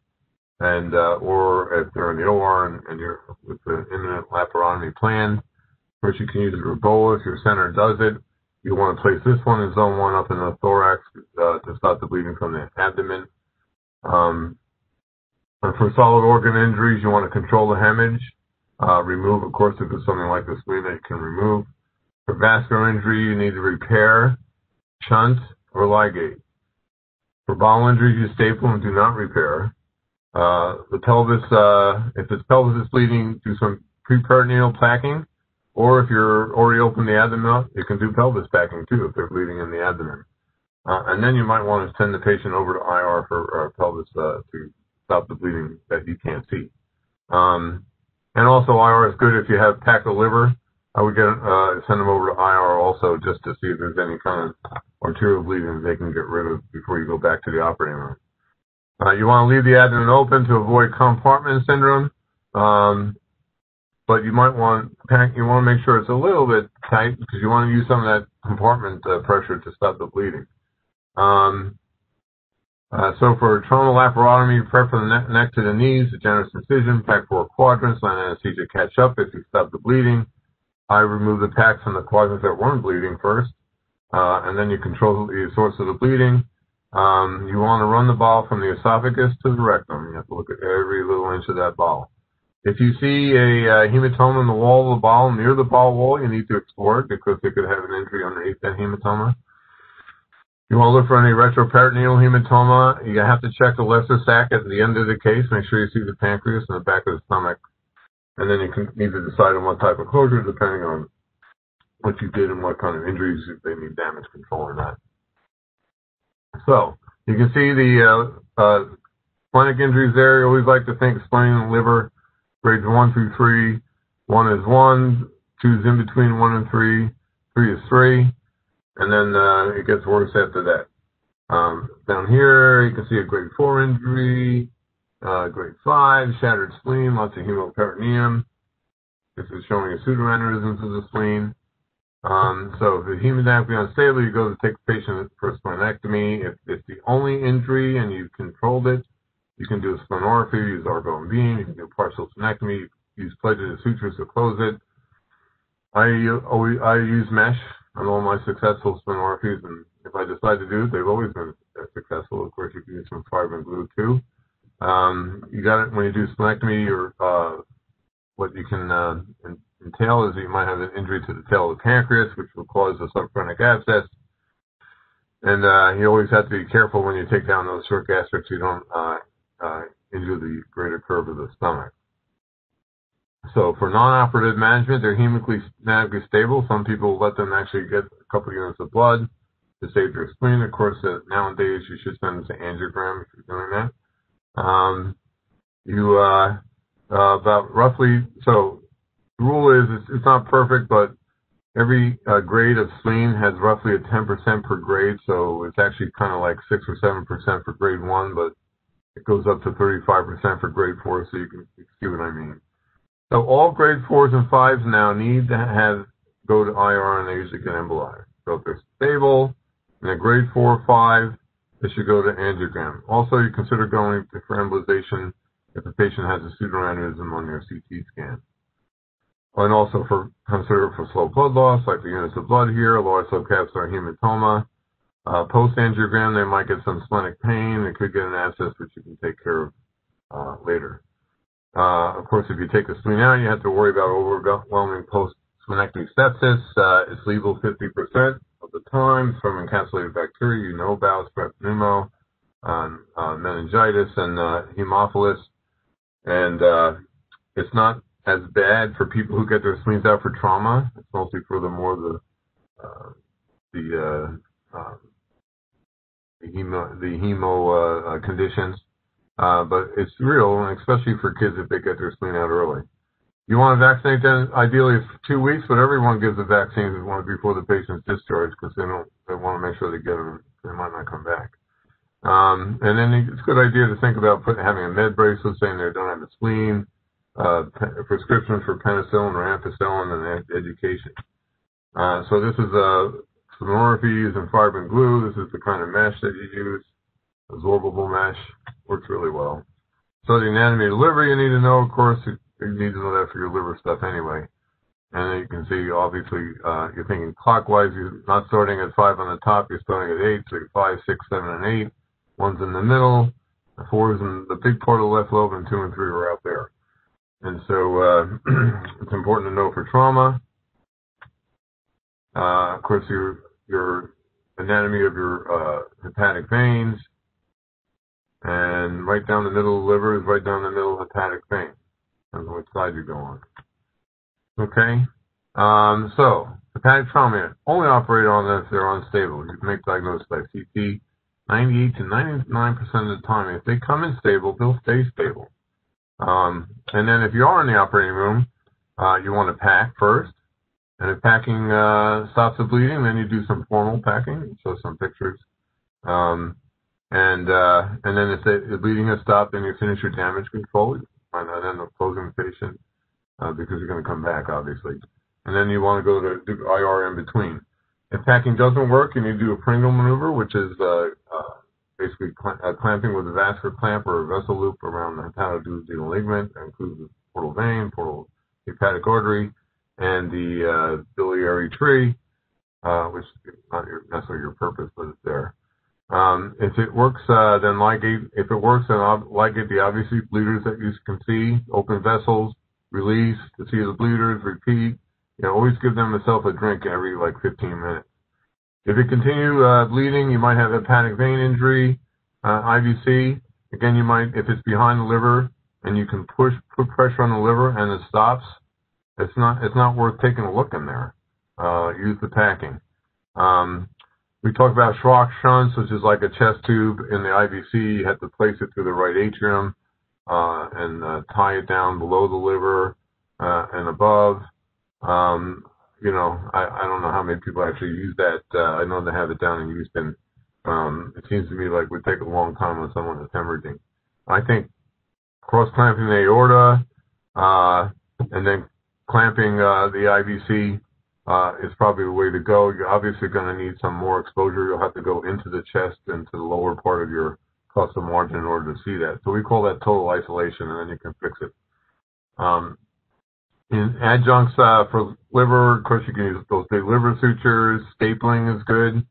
and uh, or if they're in the OR and, and you're with the imminent laparotomy plan. Of course, you can use a REBOA if your center does it. You want to place this one in zone one up in the thorax uh, to stop the bleeding from the abdomen. Um, for solid organ injuries, you want to control the hemorrhage. Uh, remove, of course, if it's something like the spleen that you can remove. For vascular injury, you need to repair, shunt, or ligate. For bowel injuries, you staple and do not repair. Uh, the pelvis, uh, if the pelvis is bleeding, do some preperitoneal packing. Or if you're already open the abdomen, you can do pelvis packing too if they're bleeding in the abdomen. Uh, and then you might want to send the patient over to IR for uh, pelvis uh, to stop the bleeding that you can't see. Um, and also IR is good if you have packed liver. I would get uh, send them over to IR also just to see if there's any kind of arterial bleeding they can get rid of before you go back to the operating room. Uh, you want to leave the abdomen open to avoid compartment syndrome, um, but you might want. You want to make sure it's a little bit tight because you want to use some of that compartment uh, pressure to stop the bleeding. Um, uh, so for trauma laparotomy, prep from the neck, neck to the knees, a generous incision, pack four quadrants, let anesthesia catch up if you stop the bleeding. I remove the packs from the quadrants that weren't bleeding first, uh, and then you control the source of the bleeding. Um, you want to run the ball from the esophagus to the rectum. You have to look at every little inch of that ball. If you see a uh, hematoma in the wall of the ball, near the ball wall, you need to explore it because they could have an injury underneath that hematoma. You want to look for any retroperitoneal hematoma. You have to check the lesser sac at the end of the case. Make sure you see the pancreas in the back of the stomach. And then you can either decide on what type of closure depending on what you did and what kind of injuries, if they need damage control or not. So you can see the uh, uh, splenic injuries there. You always like to think spleen and liver, grades one through three. One is one, two is in between one and three, three is three, and then uh, it gets worse after that. Um, down here, you can see a grade four injury, uh, grade five, shattered spleen, lots of hemoperitoneum. This is showing a pseudoaneurysm of the spleen. Um, so if the hemodynamically unstable, you go to take the patient for a splenectomy. If it's the only injury and you've controlled it, you can do a splenorrhaphy, use argon beam. You can do a partial splenectomy, use pledgeted sutures to close it. I always I use mesh on all my successful splenorrhaphies, and if I decide to do it, they've always been successful. Of course, you can use some fibrin glue too. Um, you got it when you do splenectomy, or uh, what you can uh, entail is you might have an injury to the tail of the pancreas, which will cause a subphrenic abscess. And uh, you always have to be careful when you take down those short gastrics, you don't uh, uh, injure the greater curve of the stomach. So for non-operative management, they're hemodynamically stable. Some people let them actually get a couple units of blood to save their spleen. Of course, uh, nowadays you should send them to angiogram if you're doing that. Um, you uh, uh, about roughly so the rule is it's, it's not perfect, but every uh, grade of spleen has roughly a 10% per grade, so it's actually kind of like 6 or 7% for grade 1, but it goes up to 35% for grade 4, so you can see what I mean. So all grade 4s and 5s now need to have go to IR and they usually get emboli. So if they're stable in a grade 4 or 5, they should go to angiogram. Also, you consider going for embolization if the patient has a pseudoaneurysm on their CT scan and also for consider for slow blood loss, like the units of blood here, lower subcapsular hematoma. Uh, Post-angiogram, they might get some splenic pain. They could get an abscess, which you can take care of uh, later. Uh, of course, if you take the spleen out, you have to worry about overwhelming post-splenectomy sepsis. Uh, it's lethal 50% of the time from encapsulated bacteria. You know about strep pneumo, um, uh, meningitis, and uh, hemophilus. And uh, it's not as bad for people who get their spleens out for trauma. It's mostly for the more the uh, the uh, uh, the hemo the hemo uh, uh, conditions, uh, but it's real, and especially for kids if they get their spleen out early. You want to vaccinate them ideally two weeks, but everyone gives the vaccines before the patient's discharged because they don't they want to make sure they get them. They might not come back. Um, and then it's a good idea to think about having a med bracelet saying they don't have a spleen uh, prescriptions for penicillin or ampicillin and education. Uh, so this is a sonography and fibrin glue. This is the kind of mesh that you use. Absorbable mesh works really well. So the anatomy of the liver you need to know, of course, you, need to know that for your liver stuff anyway. And then you can see, obviously, uh, you're thinking clockwise. You're not starting at five on the top. You're starting at eight. So you're five, six, seven, and eight. One's in the middle. The four is in the big part of the left lobe, and two and three are out there. And so uh, [clears throat] it's important to know for trauma. Uh, of course, your your anatomy of your uh, hepatic veins, and right down the middle of the liver is right down the middle of the hepatic vein. Depends on which side you go on. Okay. Um, so hepatic trauma only operate on them if they're unstable. You can make diagnosis by CT 98 to 99 percent of the time. If they come in stable, they'll stay stable. Um, and then if you are in the operating room, uh, you want to pack first. And if packing uh, stops the bleeding, then you do some formal packing. Show some pictures. Um, and uh, and then if the, bleeding has stopped, then you finish your damage control. You might not end up closing the patient uh, because you're going to come back, obviously. And then you want to go to do IR in between. If packing doesn't work, you need to do a Pringle maneuver, which is uh, uh, basically cl- uh, clamping with a vascular clamp or a vessel loop around the hepatoduodenal ligament. That includes the portal vein, portal hepatic artery, and the uh, biliary tree, uh, which is not your, necessarily your purpose, but it's there. Um, if it works, uh, then ligate. If it works, then ligate the obviously bleeders that you can see, open vessels, release to see the bleeders, repeat. You know, always give them yourself a drink every like 15 minutes. If you continue uh, bleeding, you might have hepatic vein injury, uh, IVC. Again, you might, if it's behind the liver and you can push, put pressure on the liver and it stops, it's not, it's not worth taking a look in there. Uh, use the packing. Um, we talked about Schrock shunts, which is like a chest tube in the IVC. You have to place it through the right atrium uh, and uh, tie it down below the liver uh, and above. Um, you know, I, I don't know how many people actually use that. Uh, I know they have it down in Houston. Um, it seems to me like it would take a long time on someone that's hemorrhaging. I think cross clamping the aorta uh, and then clamping uh, the IVC uh, is probably the way to go. You're obviously going to need some more exposure. You'll have to go into the chest and to the lower part of your costal margin in order to see that. So we call that total isolation, and then you can fix it. Um, in adjuncts uh, for liver, of course, you can use those big liver sutures. Stapling is good.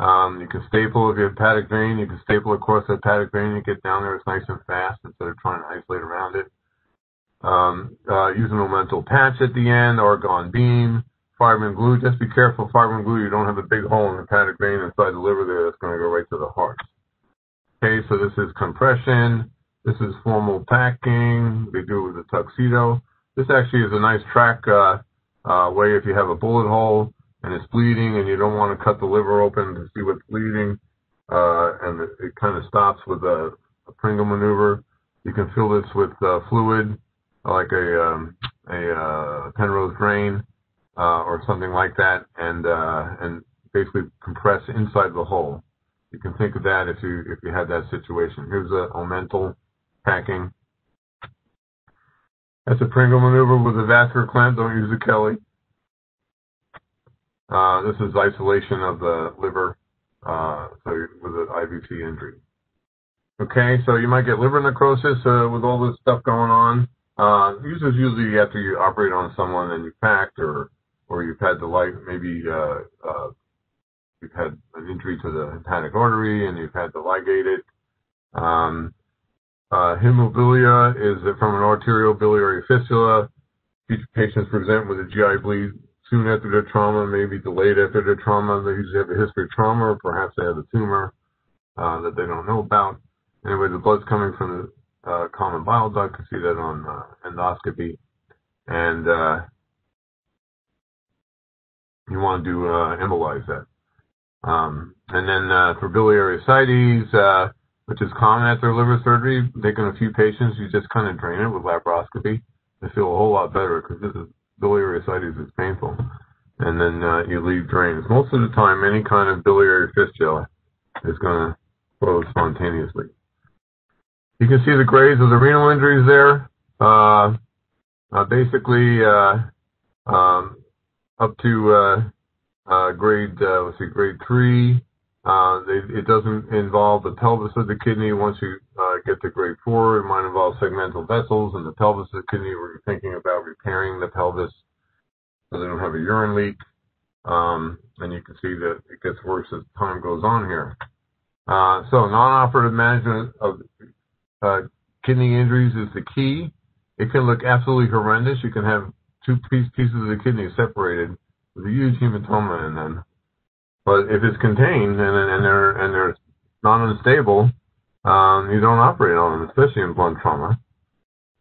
Um, you can staple if you have hepatic vein. You can staple across the hepatic vein. You get down there, it's nice and fast instead of trying to isolate around it. Um, uh, use an omental patch at the end, or argon beam, fibrin glue. Just be careful, fibrin glue, you don't have a big hole in the hepatic vein inside the liver there that's going to go right to the heart. Okay, so this is compression. This is formal packing. They do it with a tuxedo. This actually is a nice track uh, uh, way if you have a bullet hole and it's bleeding and you don't want to cut the liver open to see what's bleeding, uh, and it, it kind of stops with a, a, Pringle maneuver. You can fill this with uh, fluid, like a um, a uh, Penrose drain uh, or something like that, and and basically compress inside the hole. You can think of that if you if you had that situation. Here's a omental packing. That's a Pringle maneuver with a vascular clamp. Don't use a Kelly. Uh, this is isolation of the liver uh, so with an IVC injury. Okay, so you might get liver necrosis uh, with all this stuff going on. Uh, this is usually after you operate on someone and you packed or or you've had the light maybe uh, uh, you've had an injury to the hepatic artery and you've had to ligate it. Um, uh, hemobilia is it from an arterial biliary fistula. These Patients present with a GI bleed soon after their trauma, maybe delayed after their trauma. They usually have a history of trauma, or perhaps they have a tumor uh, that they don't know about. Anyway, the blood's coming from the uh, common bile duct. You can see that on uh, endoscopy. And uh, you want to uh, embolize that. Um, and then uh, for biliary ascites, uh, which is common after liver surgery, taking a few patients, you just kind of drain it with laparoscopy. They feel a whole lot better because this is biliary ascites is painful. And then uh, you leave drains. Most of the time, any kind of biliary fistula is going to close spontaneously. You can see the grades of the renal injuries there. Uh, uh, basically, uh, um, up to uh, uh, grade, uh, let's see, grade three. Uh, it, doesn't involve the pelvis of the kidney. Once you uh, get to grade four, it might involve segmental vessels and the pelvis of the kidney you're thinking about repairing the pelvis so they don't have a urine leak. Um, and you can see that it gets worse as time goes on here. Uh, so non-operative management of uh, kidney injuries is the key. It can look absolutely horrendous. You can have two piece, pieces of the kidney separated with a huge hematoma in them. But if it's contained and and they're and they're non unstable, um, you don't operate on them, especially in blunt trauma.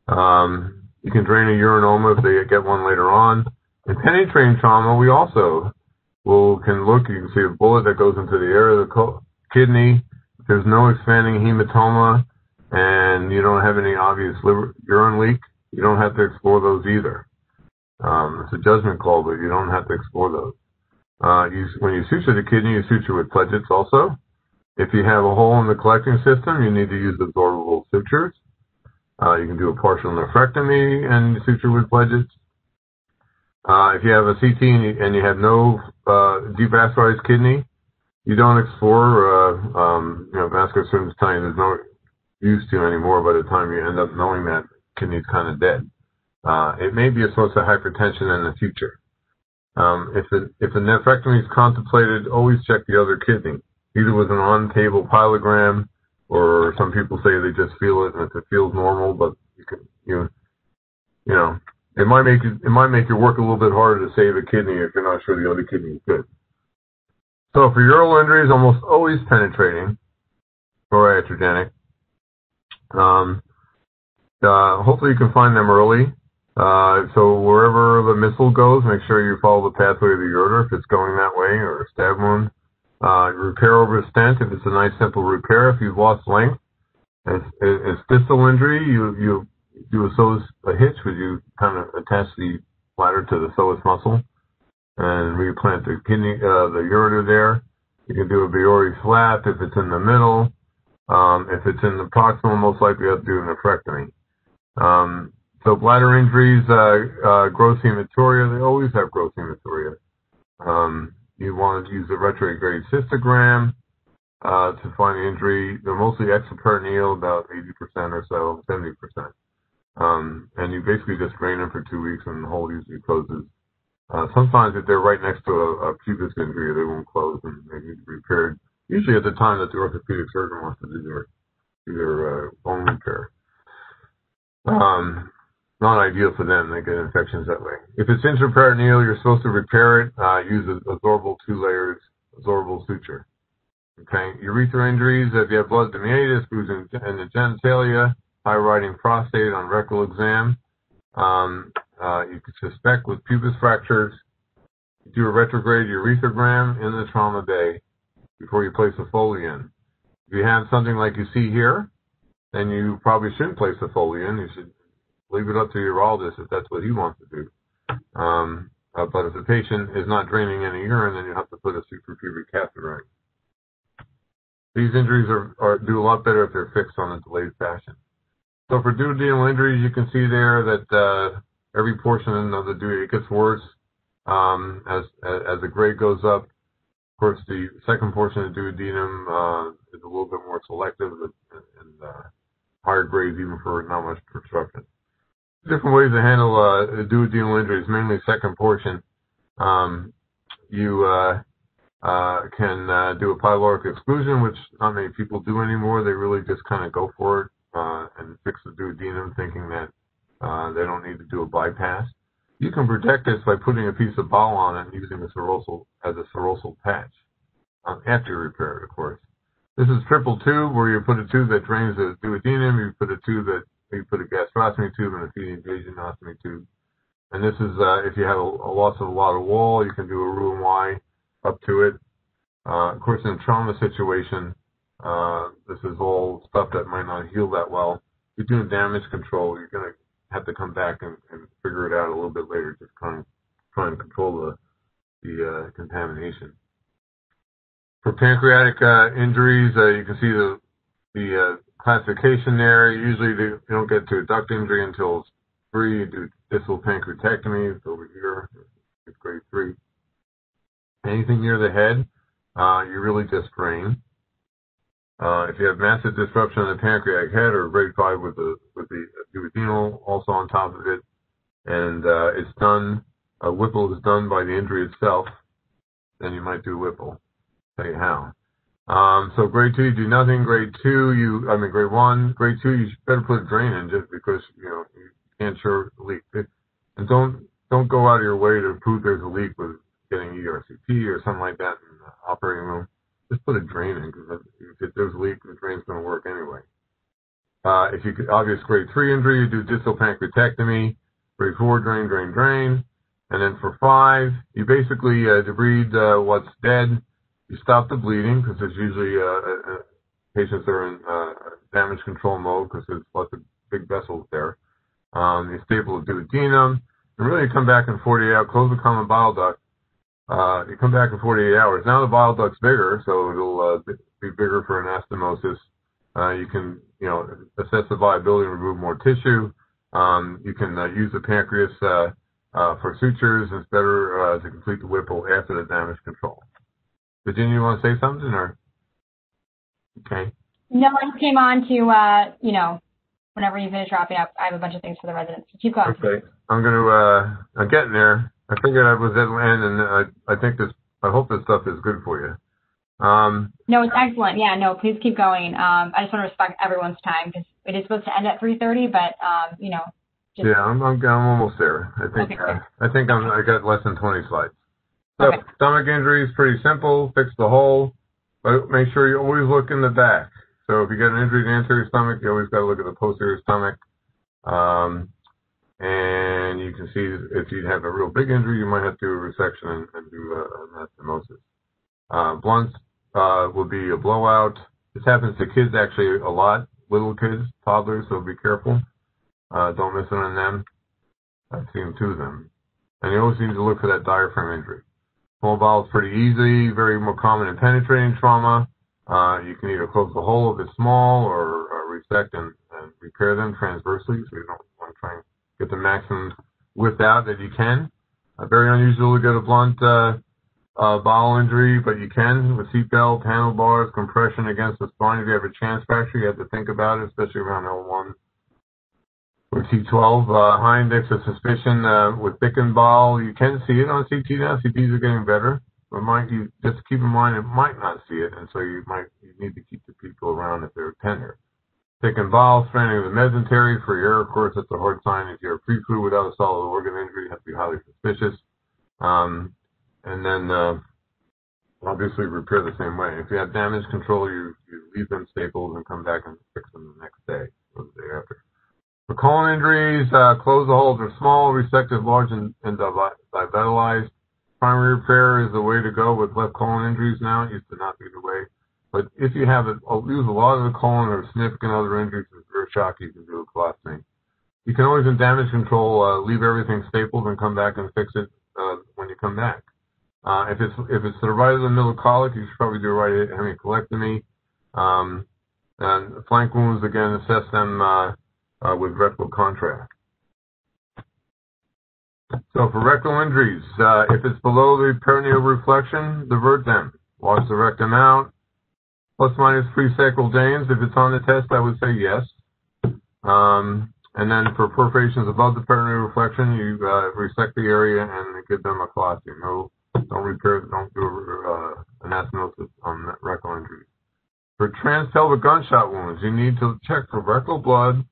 Um, you can drain a urinoma if they get one later on. In penetrating trauma, we also will can look. You can see a bullet that goes into the area of the kidney. There's no expanding hematoma, and you don't have any obvious liver, urine leak, you don't have to explore those either. Um, it's a judgment call, but you don't have to explore those. Uh, you, when you suture the kidney, you suture with pledgets also. If you have a hole in the collecting system, you need to use absorbable sutures. Uh, you can do a partial nephrectomy and suture with pledgets. Uh, if you have a CT and you, and you have no uh, devascularized kidney, you don't explore, uh, um, you know, vascular you there's no use to anymore by the time you end up knowing that kidney's kind of dead. Uh, it may be a source of hypertension in the future. Um, if, if a nephrectomy is contemplated, always check the other kidney, either with an on-table pyelogram, or some people say they just feel it, and if it feels normal, but you can, you, you know, it might make it, it might make you work a little bit harder to save a kidney if you're not sure the other kidney is good. So for urologic injuries, almost always penetrating or iatrogenic. Um, uh, hopefully you can find them early. Uh, so wherever the missile goes, make sure you follow the pathway of the ureter if it's going that way, or stab wound. Uh, repair over stent if it's a nice simple repair. If you've lost length, as, as distal injury, you you do a psoas a hitch, where you kind of attach the bladder to the psoas muscle and replant the kidney, uh, the ureter there. You can do a Boari flap if it's in the middle. Um, if it's in the proximal, most likely you have to do a nephrectomy. Um, so bladder injuries, uh, uh, gross hematuria, they always have gross hematuria. Um, you want to use a retrograde cystogram uh, to find the injury. They're mostly extraperitoneal, about 80% or so, 70%. Um, and you basically just drain them for two weeks and the hole usually closes. Uh, sometimes if they're right next to a, a pubis injury, they won't close and they need to be repaired. Usually at the time that the orthopedic surgeon wants to do their, do their uh, bone repair. Um, not ideal for them. They get infections that way. If it's intraperitoneal, you're supposed to repair it. Uh, use a Zorbal two layers Zorbal suture. Okay. Urethra injuries, if you have blood meatus, bruising in the genitalia, high riding prostate on rectal exam, um, uh, you could suspect with pubis fractures. Do a retrograde urethrogram in the trauma bay before you place a Foley in. If you have something like you see here, then you probably shouldn't place a Foley in. You should leave it up to your urologist if that's what he wants to do. Um, uh, but if the patient is not draining any urine, then you have to put a suprapubic catheter in. These injuries are, are, do a lot better if they're fixed on a delayed fashion. So for duodenal injuries, you can see there that uh, every portion of the duodenum gets worse um, as as the grade goes up. Of course, the second portion of the duodenum uh, is a little bit more selective and, and uh, higher grades even for not much obstruction. Different ways to handle uh, duodenal injuries, mainly second portion. Um, you uh, uh, can uh, do a pyloric exclusion, which not many people do anymore. They really just kind of go for it uh, and fix the duodenum, thinking that uh, they don't need to do a bypass. You can protect this by putting a piece of bowel on it and using a serosal as a serosal patch um, after you repair it, of course. This is triple tube, where you put a tube that drains the duodenum. You put a tube that you put a gastrostomy tube and a feeding jejunostomy tube. And this is uh, if you have a, a, loss of a lot of wall, you can do a Roux-en-Y up to it. Uh, of course, in a trauma situation, uh, this is all stuff that might not heal that well. If you're doing damage control, you're going to have to come back and, and figure it out a little bit later, just try and, try and control the, the uh, contamination. For pancreatic uh, injuries, uh, you can see the, the uh, classification there. Usually they, you don't get to a duct injury until three. You do distal pancreatectomy. Over here. It's grade three. Anything near the head, uh, you really just drain. Uh, if you have massive disruption of the pancreatic head or grade five with the with the duodenal also on top of it, and uh, it's done, a Whipple is done by the injury itself, then you might do Whipple. Tell you how. Um, so grade two, you do nothing. Grade two, you, I mean, grade one, grade two, you better put a drain in just because, you know, you can't sure leak. And don't, don't go out of your way to prove there's a leak with getting ERCP or something like that in the operating room just put a drain in because if there's a leak, the drain's going to work anyway. Uh, if you could, obvious grade three injury, you do distal pancreatectomy. Grade four, drain, drain, drain. And then for five, you basically uh, debride uh, what's dead. You stop the bleeding because there's usually uh, uh, uh, patients that are in uh, damage control mode because there's lots of big vessels there. Um, you staple the duodenum. And really you come back in 48 hours, close the common bile duct, uh, you come back in 48 hours. Now the bile duct's bigger, so it'll uh, be bigger for anastomosis. Uh, you can, you know, assess the viability and remove more tissue. Um, you can uh, use the pancreas uh, Uh, for sutures, it's better uh, to complete the Whipple after the damage control. Virginia, you want to say something or? Okay. No, I just came on to, uh, you know, whenever you finish wrapping up, I have a bunch of things for the residents. Keep going. Okay. I'm going to, uh, I'm getting there. I figured I was at the end and I, I think this, I hope this stuff is good for you. Um, no, it's excellent. Yeah, no, please keep going. Um, I just want to respect everyone's time because it is supposed to end at 3:30, but um, you know. Just... Yeah, I'm, I'm I'm almost there. I think okay, uh, I think I'm I got less than 20 slides. So okay. stomach injury is pretty simple. Fix the hole, but make sure you always look in the back. So if you get an injury to the anterior stomach, you always got to look at the posterior stomach. Um, and you can see if you have a real big injury, you might have to do a resection and, and do a, a anastomosis. Uh, blunts uh, will be a blowout. This happens to kids actually a lot, little kids, toddlers, so be careful. Uh, don't miss it on them. I've seen two of them. And you always need to look for that diaphragm injury. Small bowel is pretty easy, very more common in penetrating trauma. Uh, you can either close the hole if it's small or uh, resect and, and, repair them transversely, so you don't want to try and get the maximum width out that you can. Uh, very unusual to get a blunt uh, uh, bowel injury, but you can with seatbelt, handlebars, compression against the spine. If you have a chance fracture, you have to think about it, especially around L1 or T12. Uh, high index of suspicion uh, with thickened bowel. You can see it on CT now. CTs are getting better, but might you just keep in mind it might not see it, and so you might you need to keep the people around if they're tender. Thickened bowel, straining of the mesentery for your of course, that's a hard sign. If you're pre-flu without a solid organ injury, you have to be highly suspicious. Um, and then uh, obviously repair the same way. If you have damage control, you, you leave them stapled and come back and fix them the next day or the day after. For colon injuries, uh, close the holes are small, resected, large, and, and devitalized. Primary repair is the way to go with left colon injuries now. It used to not be the way. But if you have it, use a lot of the colon or significant other injuries with rear shock, you can do a colostomy. You can always in damage control uh, leave everything stapled and come back and fix it uh, when you come back. Uh, if it's if it's to the right of the middle colic, you should probably do a right hemicolectomy. Um, and flank wounds again, assess them uh, with rectal contrast. So for rectal injuries, uh, if it's below the perineal reflection, divert them. Wash the rectum out. Plus minus presacral drains. If it's on the test, I would say yes. Um, and then for perforations above the perineal reflection, you uh, resect the area and give them a colostomy. No don't repair, don't do uh, anastomosis on rectal injuries. For transpelvic gunshot wounds, you need to check for rectal blood,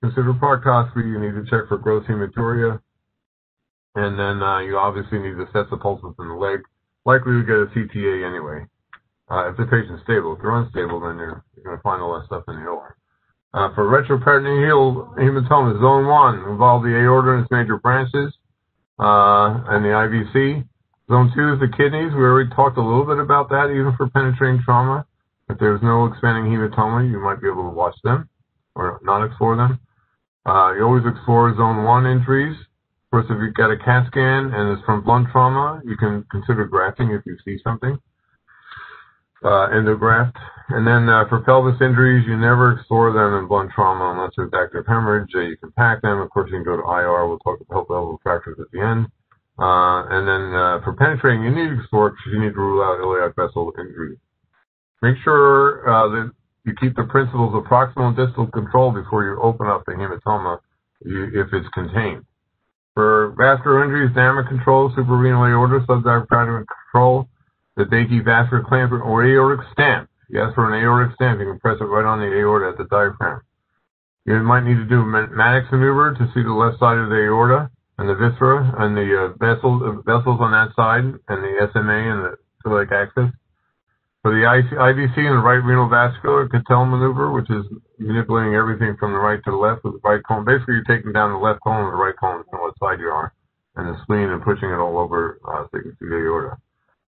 consider proctoscopy, you need to check for gross hematuria, and then uh, you obviously need to assess the pulses in the leg. Likely to get a CTA anyway. Uh, if the patient's stable. If they're unstable, then you're, you're going to find all that stuff in the OR. Uh, for retroperitoneal hematoma, zone 1 involve the aorta and its major branches uh, and the IVC. Zone two is the kidneys. We already talked a little bit about that, even for penetrating trauma. If there's no expanding hematoma, you might be able to watch them or not explore them. Uh, you always explore zone one injuries. Of course, if you've got a CAT scan and it's from blunt trauma, you can consider grafting if you see something. Uh, endograft. And then uh, for pelvis injuries, you never explore them in blunt trauma unless there's active hemorrhage. Uh, you can pack them. Of course, you can go to IR. We'll talk about level fractures at the end. Uh, and then uh, for penetrating, you need to explore because you need to rule out iliac vessel injury. Make sure uh, that you keep the principles of proximal and distal control before you open up the hematoma if it's contained. For vascular injuries, damage control, suprarenal aorta, subdiaphragmatic control, the DeBakey vascular clamp or aortic stamp. Yes, for an aortic stamp, you can press it right on the aorta at the diaphragm. You might need to do a Mattox maneuver to see the left side of the aorta and the viscera and the uh, vessels uh, vessels on that side and the SMA and the celiac axis. For the IVC and the right renal vascular Cattell maneuver, which is manipulating everything from the right to the left with the right colon. Basically, you're taking down the left colon and the right colon on what side you are, and the spleen and pushing it all over uh, see the aorta.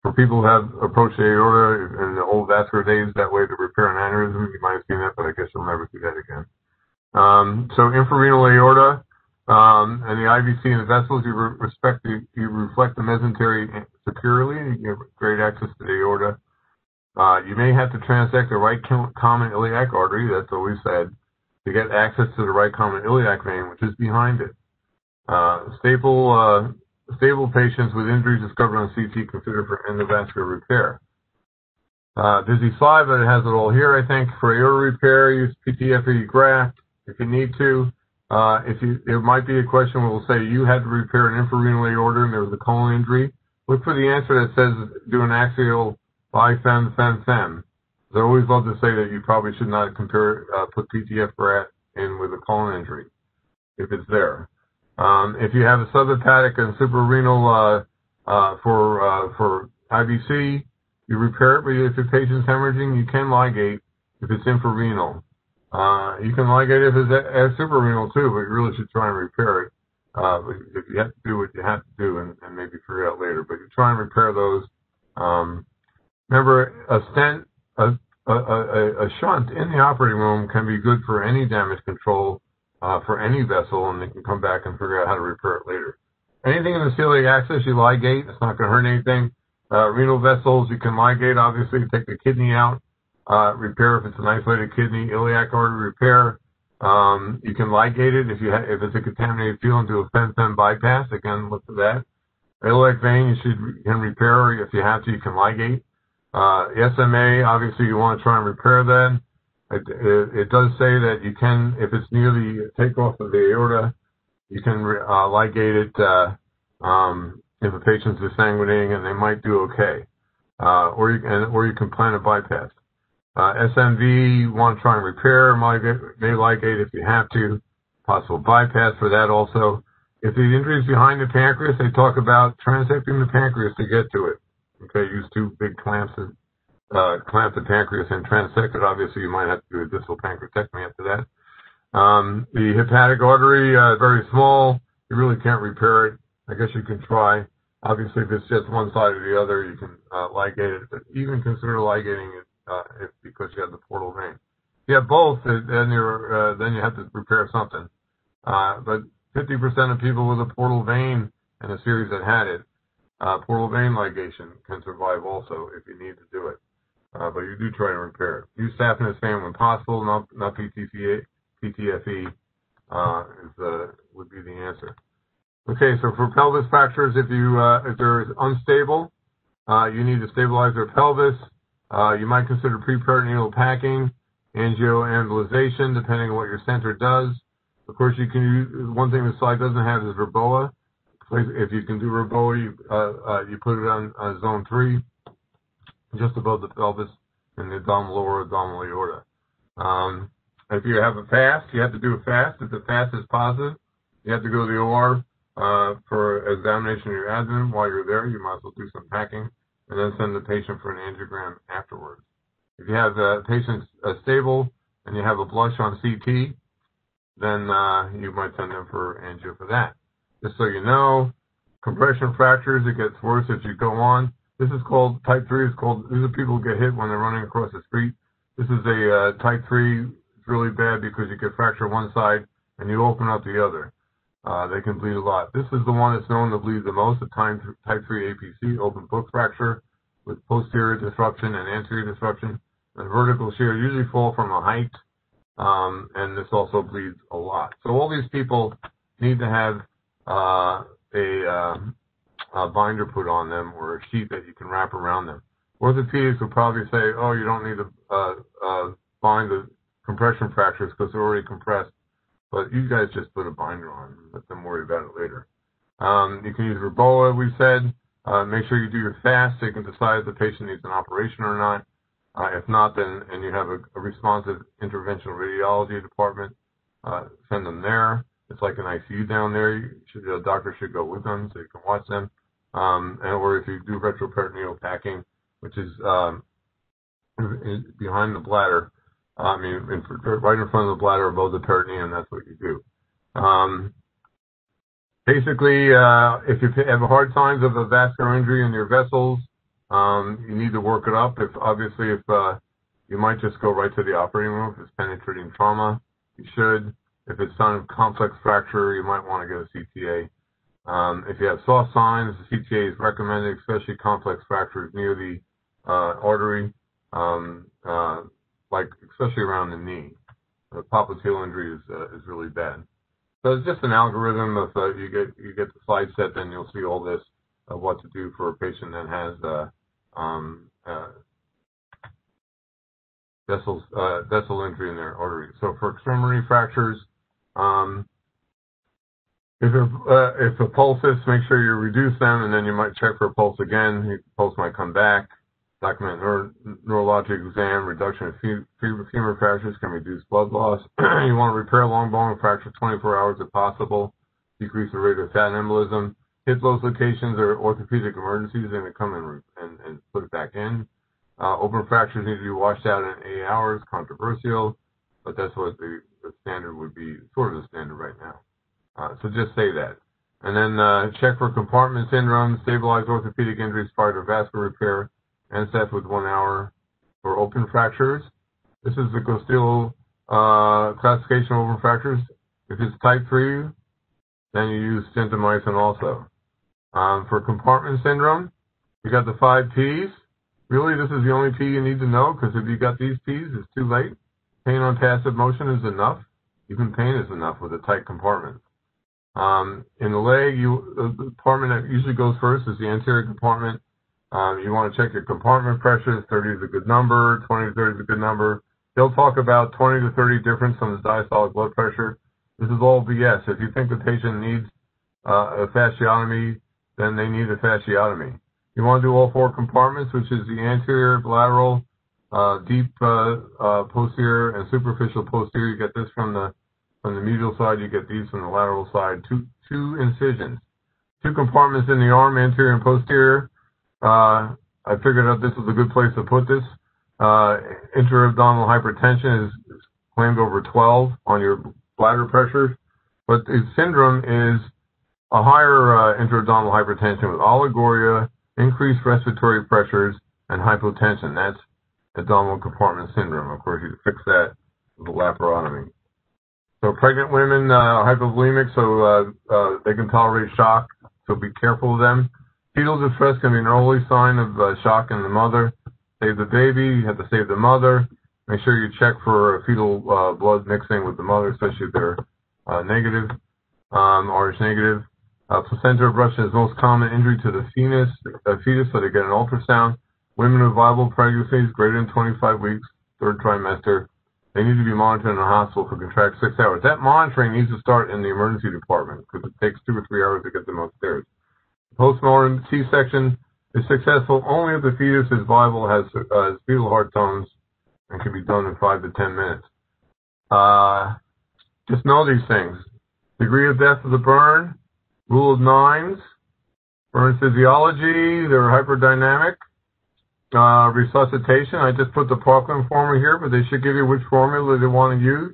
For people who have approached the aorta in the old vascular days that way to repair an aneurysm, you might have seen that, but I guess you'll never see that again. Um, so infrarenal aorta, um, and the IVC and the vessels, you re- respect the, you reflect the mesentery securely, and you have great access to the aorta. Uh, you may have to transect the right common iliac artery, that's what we said, to get access to the right common iliac vein, which is behind it. Uh, stable, uh, stable patients with injuries discovered on CT considered for endovascular repair. Uh, Busy slide, but it has it all here, I think. For aorta repair, use PTFE graft if you need to. Uh, if you, it might be a question where we'll say you had to repair an infrarenal aorta and there was a colon injury. Look for the answer that says do an axial bi-fem, fem, fem. I always love to say that you probably should not compare, uh, put PTF graft in with a colon injury if it's there. Um, if you have a subhepatic and suprarenal uh, uh, for uh, for IVC, you repair it. But if your patient's hemorrhaging, you can ligate if it's infrarenal. Uh, you can ligate if it's a, a suprarenal too, but you really should try and repair it. Uh, if you have to do what you have to do, and, and maybe figure out later, but you try and repair those. Um, remember, a stent, a, a, a, a shunt in the operating room can be good for any damage control uh, for any vessel, and they can come back and figure out how to repair it later. Anything in the celiac axis, you ligate. It's not going to hurt anything. Uh, renal vessels, you can ligate. Obviously, take the kidney out, uh, repair if it's an isolated kidney. Iliac artery repair, um, you can ligate it if you ha- if it's a contaminated field into a fem-fem bypass. Again, look for that. Iliac vein, you should you can repair if you have to. You can ligate. Uh, SMA, obviously, you want to try and repair that. It, it, it, does say that you can, if it's near the takeoff of the aorta, you can uh, ligate it uh, um, if a patient's exsanguinating, and they might do okay. Uh, or you can, or you can plan a bypass. Uh, SMV, you want to try and repair, may ligate if you have to. Possible bypass for that also. If the injury is behind the pancreas, they talk about transecting the pancreas to get to it. Okay, use two big clamps and uh, clamp the pancreas and transect it. Obviously, you might have to do a distal pancreatectomy after that. Um, the hepatic artery, uh, very small. You really can't repair it. I guess you can try. Obviously, if it's just one side or the other, you can uh, ligate it. But even consider ligating it uh, if, because you have the portal vein. If you have both, then you're uh, then you have to repair something. Uh, but 50% of people with a portal vein and a series that had it, uh, portal vein ligation can survive also if you need to do it. Uh, but you do try to repair it. Use saphenous when possible, not, not PTFE, PTFE uh, is, would be the answer. Okay, so for pelvis fractures, if you uh, if they're unstable, uh, you need to stabilize their pelvis. Uh, you might consider preperitoneal packing, angioembolization, depending on what your center does. Of course, you can use one thing the slide doesn't have is REBOA. If you can do REBOA, you, you put it on zone three just above the pelvis and the abdominal lower abdominal aorta. Um, if you have a fast, you have to do a fast. If the fast is positive, you have to go to the OR uh, for examination of your abdomen. While you're there, you might as well do some packing and then send the patient for an angiogram afterwards. If you have the patient uh, stable and you have a blush on CT, then uh, you might send them for angio for that. Just so you know, compression fractures, it gets worse as you go on. This is called type three. Is called these are people who get hit when they're running across the street. This is a uh, type three. It's really bad because you can fracture one side and you open up the other. Uh, they can bleed a lot. This is the one that's known to bleed the most, the type, type 3 APC, open book fracture with posterior disruption and anterior disruption. And vertical shear usually fall from a height, um, and this also bleeds a lot. So all these people need to have uh, a uh, a binder put on them or a sheet that you can wrap around them. Orthopedics will probably say, oh, you don't need to uh, uh, bind the compression fractures because they're already compressed. But you guys just put a binder on and let them worry about it later. Um, you can use REBOA, we said. Uh, make sure you do your fast so you can decide if the patient needs an operation or not. Uh, if not, then and you have a, a responsive interventional radiology department, uh, send them there. It's like an ICU down there. Should, doctor should go with them so you can watch them. Um, and, or if you do retroperitoneal packing, which is um, behind the bladder, I mean, in, right in front of the bladder above the peritoneum, that's what you do. Um, basically, uh, if you have hard signs of a vascular injury in your vessels, um, you need to work it up. If obviously, if uh, you might just go right to the operating room if it's penetrating trauma, you should. If it's some complex fracture, you might want to get a CTA. Um, if you have soft signs, the CTA is recommended, especially complex fractures near the uh, artery, um, uh, like especially around the knee. The popliteal injury is uh, is really bad. So it's just an algorithm. If uh, you get you get the slide set, then you'll see all this of what to do for a patient that has uh, um, uh, vessels, uh, vessel injury in their artery. So for extremity fractures, um, if uh, if a pulses, make sure you reduce them, and then you might check for a pulse again. The pulse might come back. Document neuro neurologic exam, reduction of femur fractures can reduce blood loss. [clears throat] you want to repair long bone fracture 24 hours if possible. Decrease the rate of fat embolism. Hit those locations or orthopedic emergencies and come and, and, and put it back in. Uh, open fractures need to be washed out in eight hours. Controversial, but that's what the, the standard would be, sort of the standard right now. Uh, so just say that. And then uh, check for compartment syndrome, stabilize orthopedic injuries prior vascular repair, Ancef with one hour for open fractures. This is the Gustilo uh, classification of open fractures. If it's type 3, then you use gentamicin also. Um, for compartment syndrome, you got the five P's. Really, this is the only P you need to know because if you got these P's, it's too late. Pain on passive motion is enough. Even pain is enough with a tight compartment. Um, in the leg, you, the compartment that usually goes first is the anterior compartment. Um, you want to check your compartment pressures. 30 is a good number. 20 to 30 is a good number. They'll talk about 20 to 30 difference on the diastolic blood pressure. This is all BS. If you think the patient needs uh, a fasciotomy, then they need a fasciotomy. You want to do all four compartments, which is the anterior, lateral, uh, deep uh, uh, posterior, and superficial posterior. You get this from the from the medial side. You get these from the lateral side. Two two incisions, two compartments in the arm, anterior and posterior. Uh, I figured out this was a good place to put this. Uh, intra-abdominal hypertension is, claimed over 12 on your bladder pressure, but the syndrome is a higher uh, intra-abdominal hypertension with oliguria, increased respiratory pressures, and hypotension. That's abdominal compartment syndrome. Of course, you fix that with a laparotomy. So pregnant women uh, hypovolemic, so uh, uh, they can tolerate shock. So be careful of them. Fetal distress can be an early sign of uh, shock in the mother. Save the baby. You have to save the mother. Make sure you check for fetal uh, blood mixing with the mother, especially if they're uh, negative um, or it's negative. Uh, placenta abruption is most common injury to the fetus, uh, fetus, so they get an ultrasound. Women with viable pregnancies greater than 25 weeks, third trimester, they need to be monitored in the hospital for contract six hours. That monitoring needs to start in the emergency department because it takes two or three hours to get them upstairs. Postmortem C-section is successful only if the fetus is viable, has, uh, has fetal heart tones, and can be done in five to ten minutes. Uh, just know these things. Degree of death of the burn, Rule of nines, burn physiology, they're hyperdynamic. Uh, resuscitation, I just put the Parkland formula here, but they should give you which formula they want to use.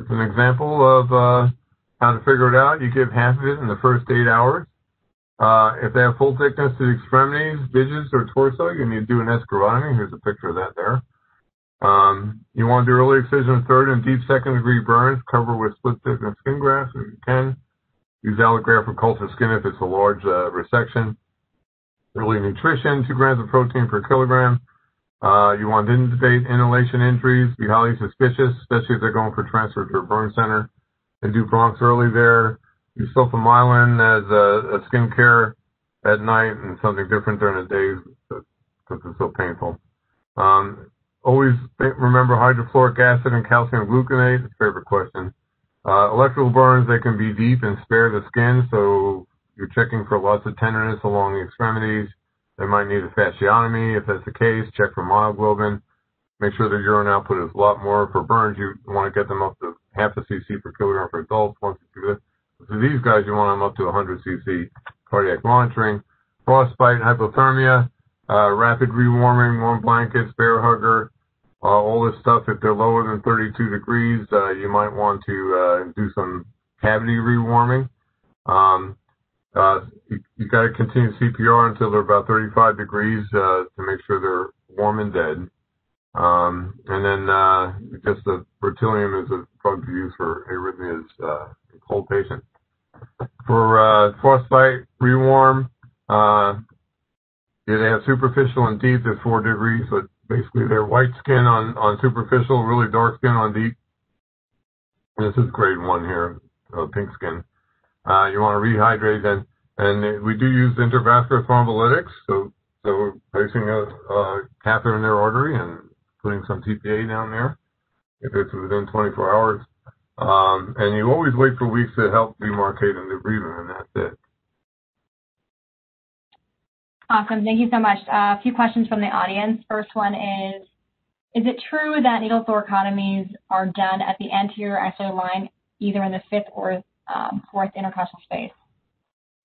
It's an example of uh, how to figure it out. You give half of it in the first eight hours. Uh, if they have full thickness to the extremities, digits, or torso, you need to do an escharotomy. Here's a picture of that there. Um, you want to do early excision third and deep second degree burns, cover with split thickness skin grafts if you can. Use allograft for culture skin if it's a large uh, resection. Early nutrition, 2 grams of protein per kilogram. Uh, you want to intubate inhalation injuries, be highly suspicious, especially if they're going for transfer to a burn center. And do bronchs early there. Use Sulfamylon as a, a skin care at night and something different during the day because it's so painful. Um, always remember hydrofluoric acid and calcium gluconate. Favorite question. Uh, electrical burns, they can be deep and spare the skin, so you're checking for lots of tenderness along the extremities. They might need a fasciotomy. If that's the case, check for myoglobin. Make sure the urine output is a lot more. For burns, you want to get them up to half a cc per kilogram for adults. Once you For these guys, you want them up to 100 cc cardiac monitoring. Frostbite, hypothermia, uh, rapid rewarming, warm blankets, Bair Hugger, uh, all this stuff, if they're lower than 32 degrees, uh, you might want to uh, do some cavity rewarming. Um, uh, you, you got to continue CPR until they're about 35 degrees uh, to make sure they're warm and dead. Um, and then uh, just the bretylium is a drug to use for arrhythmias uh, in cold patients. For uh, frostbite, rewarm, uh, they have superficial and deep at four degrees, but basically they're white skin on, on superficial, really dark skin on deep. This is grade one here. uh, pink skin. Uh, you want to rehydrate and and we do use intravascular thrombolytics, so so placing a, a catheter in their artery and putting some TPA down there if it's within 24 hours. Um, and you always wait for weeks to help demarcate and debridement, and that's it. Awesome. Thank you so much. Uh, a few questions from the audience. First one is, is it true that needle thoracotomies are done at the anterior axillary line, either in the fifth or um, fourth intercostal space?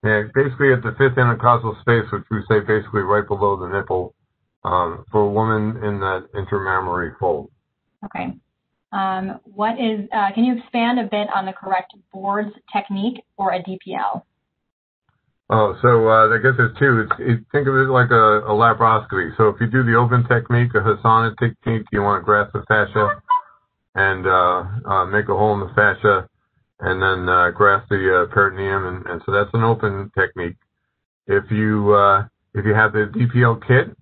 Yeah, basically at the fifth intercostal space, which we say basically right below the nipple, um, for a woman in that intermammary fold. Okay. Um, what is, uh, can you expand a bit on the correct boards technique or a DPL? Oh, so uh, I guess there's two. It's, it, think of it like a, a, laparoscopy. So if you do the open technique, a Hasson technique, you want to grasp the fascia and uh, uh, make a hole in the fascia and then uh, grasp the uh, peritoneum, and, and, so that's an open technique. If you uh, if you have the DPL kit,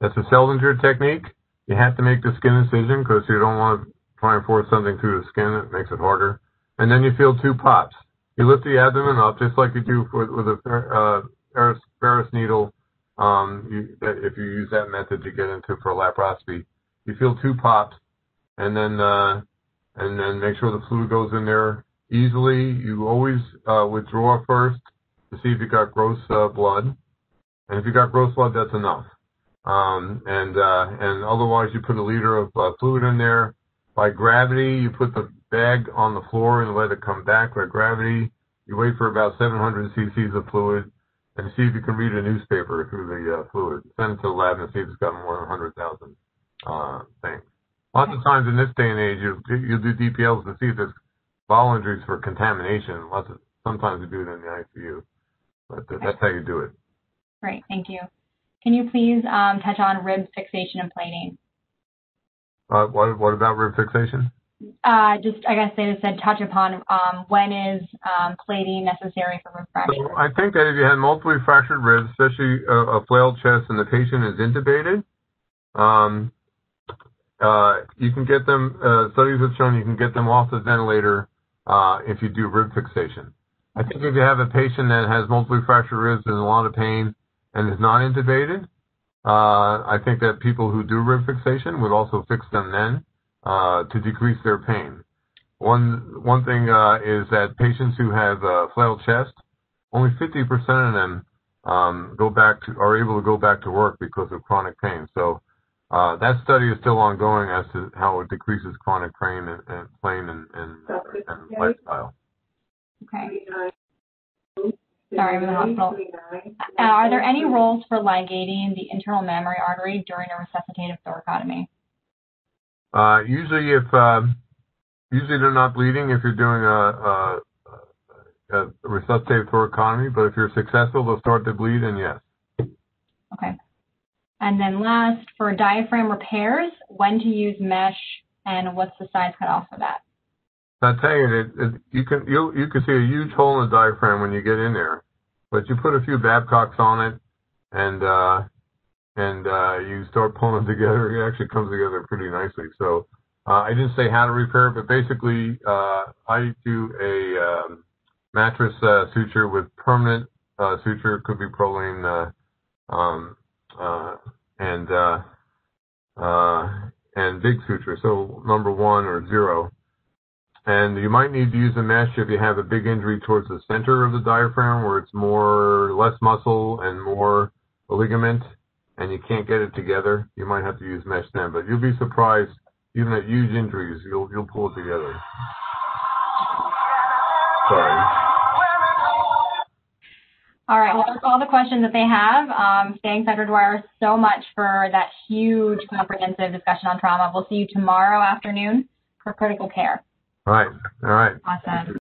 that's a Seldinger technique. You have to make the skin incision because you don't want to try and force something through the skin. It makes it harder. And then you feel two pops. You lift the abdomen up just like you do for, with a uh, Veress, needle. Um, you, if you use that method to get into for laparoscopy, you feel two pops, and then uh, and then make sure the fluid goes in there easily. You always uh, withdraw first to see if you got gross uh, blood, and if you got gross blood, that's enough. Um, and uh, and otherwise, you put a liter of uh, fluid in there. By gravity, you put the bag on the floor and let it come back by gravity. You wait for about 700 cc's of fluid and see if you can read a newspaper through the uh, fluid. Send it to the lab and see if it's got more than 100,000 uh, things. Lots of times in this day and age, you you do DPLs to see if there's bowel injuries for contamination. Lots of, sometimes we do it in the ICU, but that's how you do it. Great, thank you. Can you please um, touch on rib fixation and plating? Uh, what, what about rib fixation? Uh, just, I guess they just said touch upon um, when is um, plating necessary for rib fracture. So I think that if you have multiply fractured ribs, especially a, a flailed chest, and the patient is intubated, um, uh, you can get them, uh, studies have shown you can get them off the ventilator uh, if you do rib fixation. I think if you have a patient that has multiply fractured ribs and a lot of pain and is not intubated, uh, I think that people who do rib fixation would also fix them then uh, to decrease their pain. One one thing uh, is that patients who have a flailed chest, only 50% of them um, go back to are able to go back to work because of chronic pain. So that study is still ongoing as to how it decreases chronic pain and, and pain and, and, and lifestyle. Okay. Sorry, I'm in the hospital. Uh, are there any roles for ligating the internal mammary artery during a resuscitative thoracotomy? Uh, usually, if uh, usually they're not bleeding if you're doing a, a, a resuscitative thoracotomy, but if you're successful, they'll start to bleed, and yes. Okay. And then last, for diaphragm repairs, when to use mesh and what's the size cutoff for that? I tell you, it, it, you can you you can see a huge hole in the diaphragm when you get in there, but you put a few Babcocks on it, and uh, and uh, you start pulling it together. It actually comes together pretty nicely. So uh, I didn't say how to repair it, but basically uh, I do a um, mattress uh, suture with permanent uh, suture. Could be Prolene uh, um, uh, and uh, uh, and big suture. So number one or zero. And you might need to use a mesh if you have a big injury towards the center of the diaphragm where it's more less muscle and more ligament and you can't get it together. You might have to use mesh then, but you'll be surprised even at huge injuries, you'll you'll pull it together. Sorry. All right. Well, that's all the questions that they have. Um, thanks, Dr. Dwyer, so much for that huge, comprehensive discussion on trauma. We'll see you tomorrow afternoon for critical care. All right. All right. Awesome.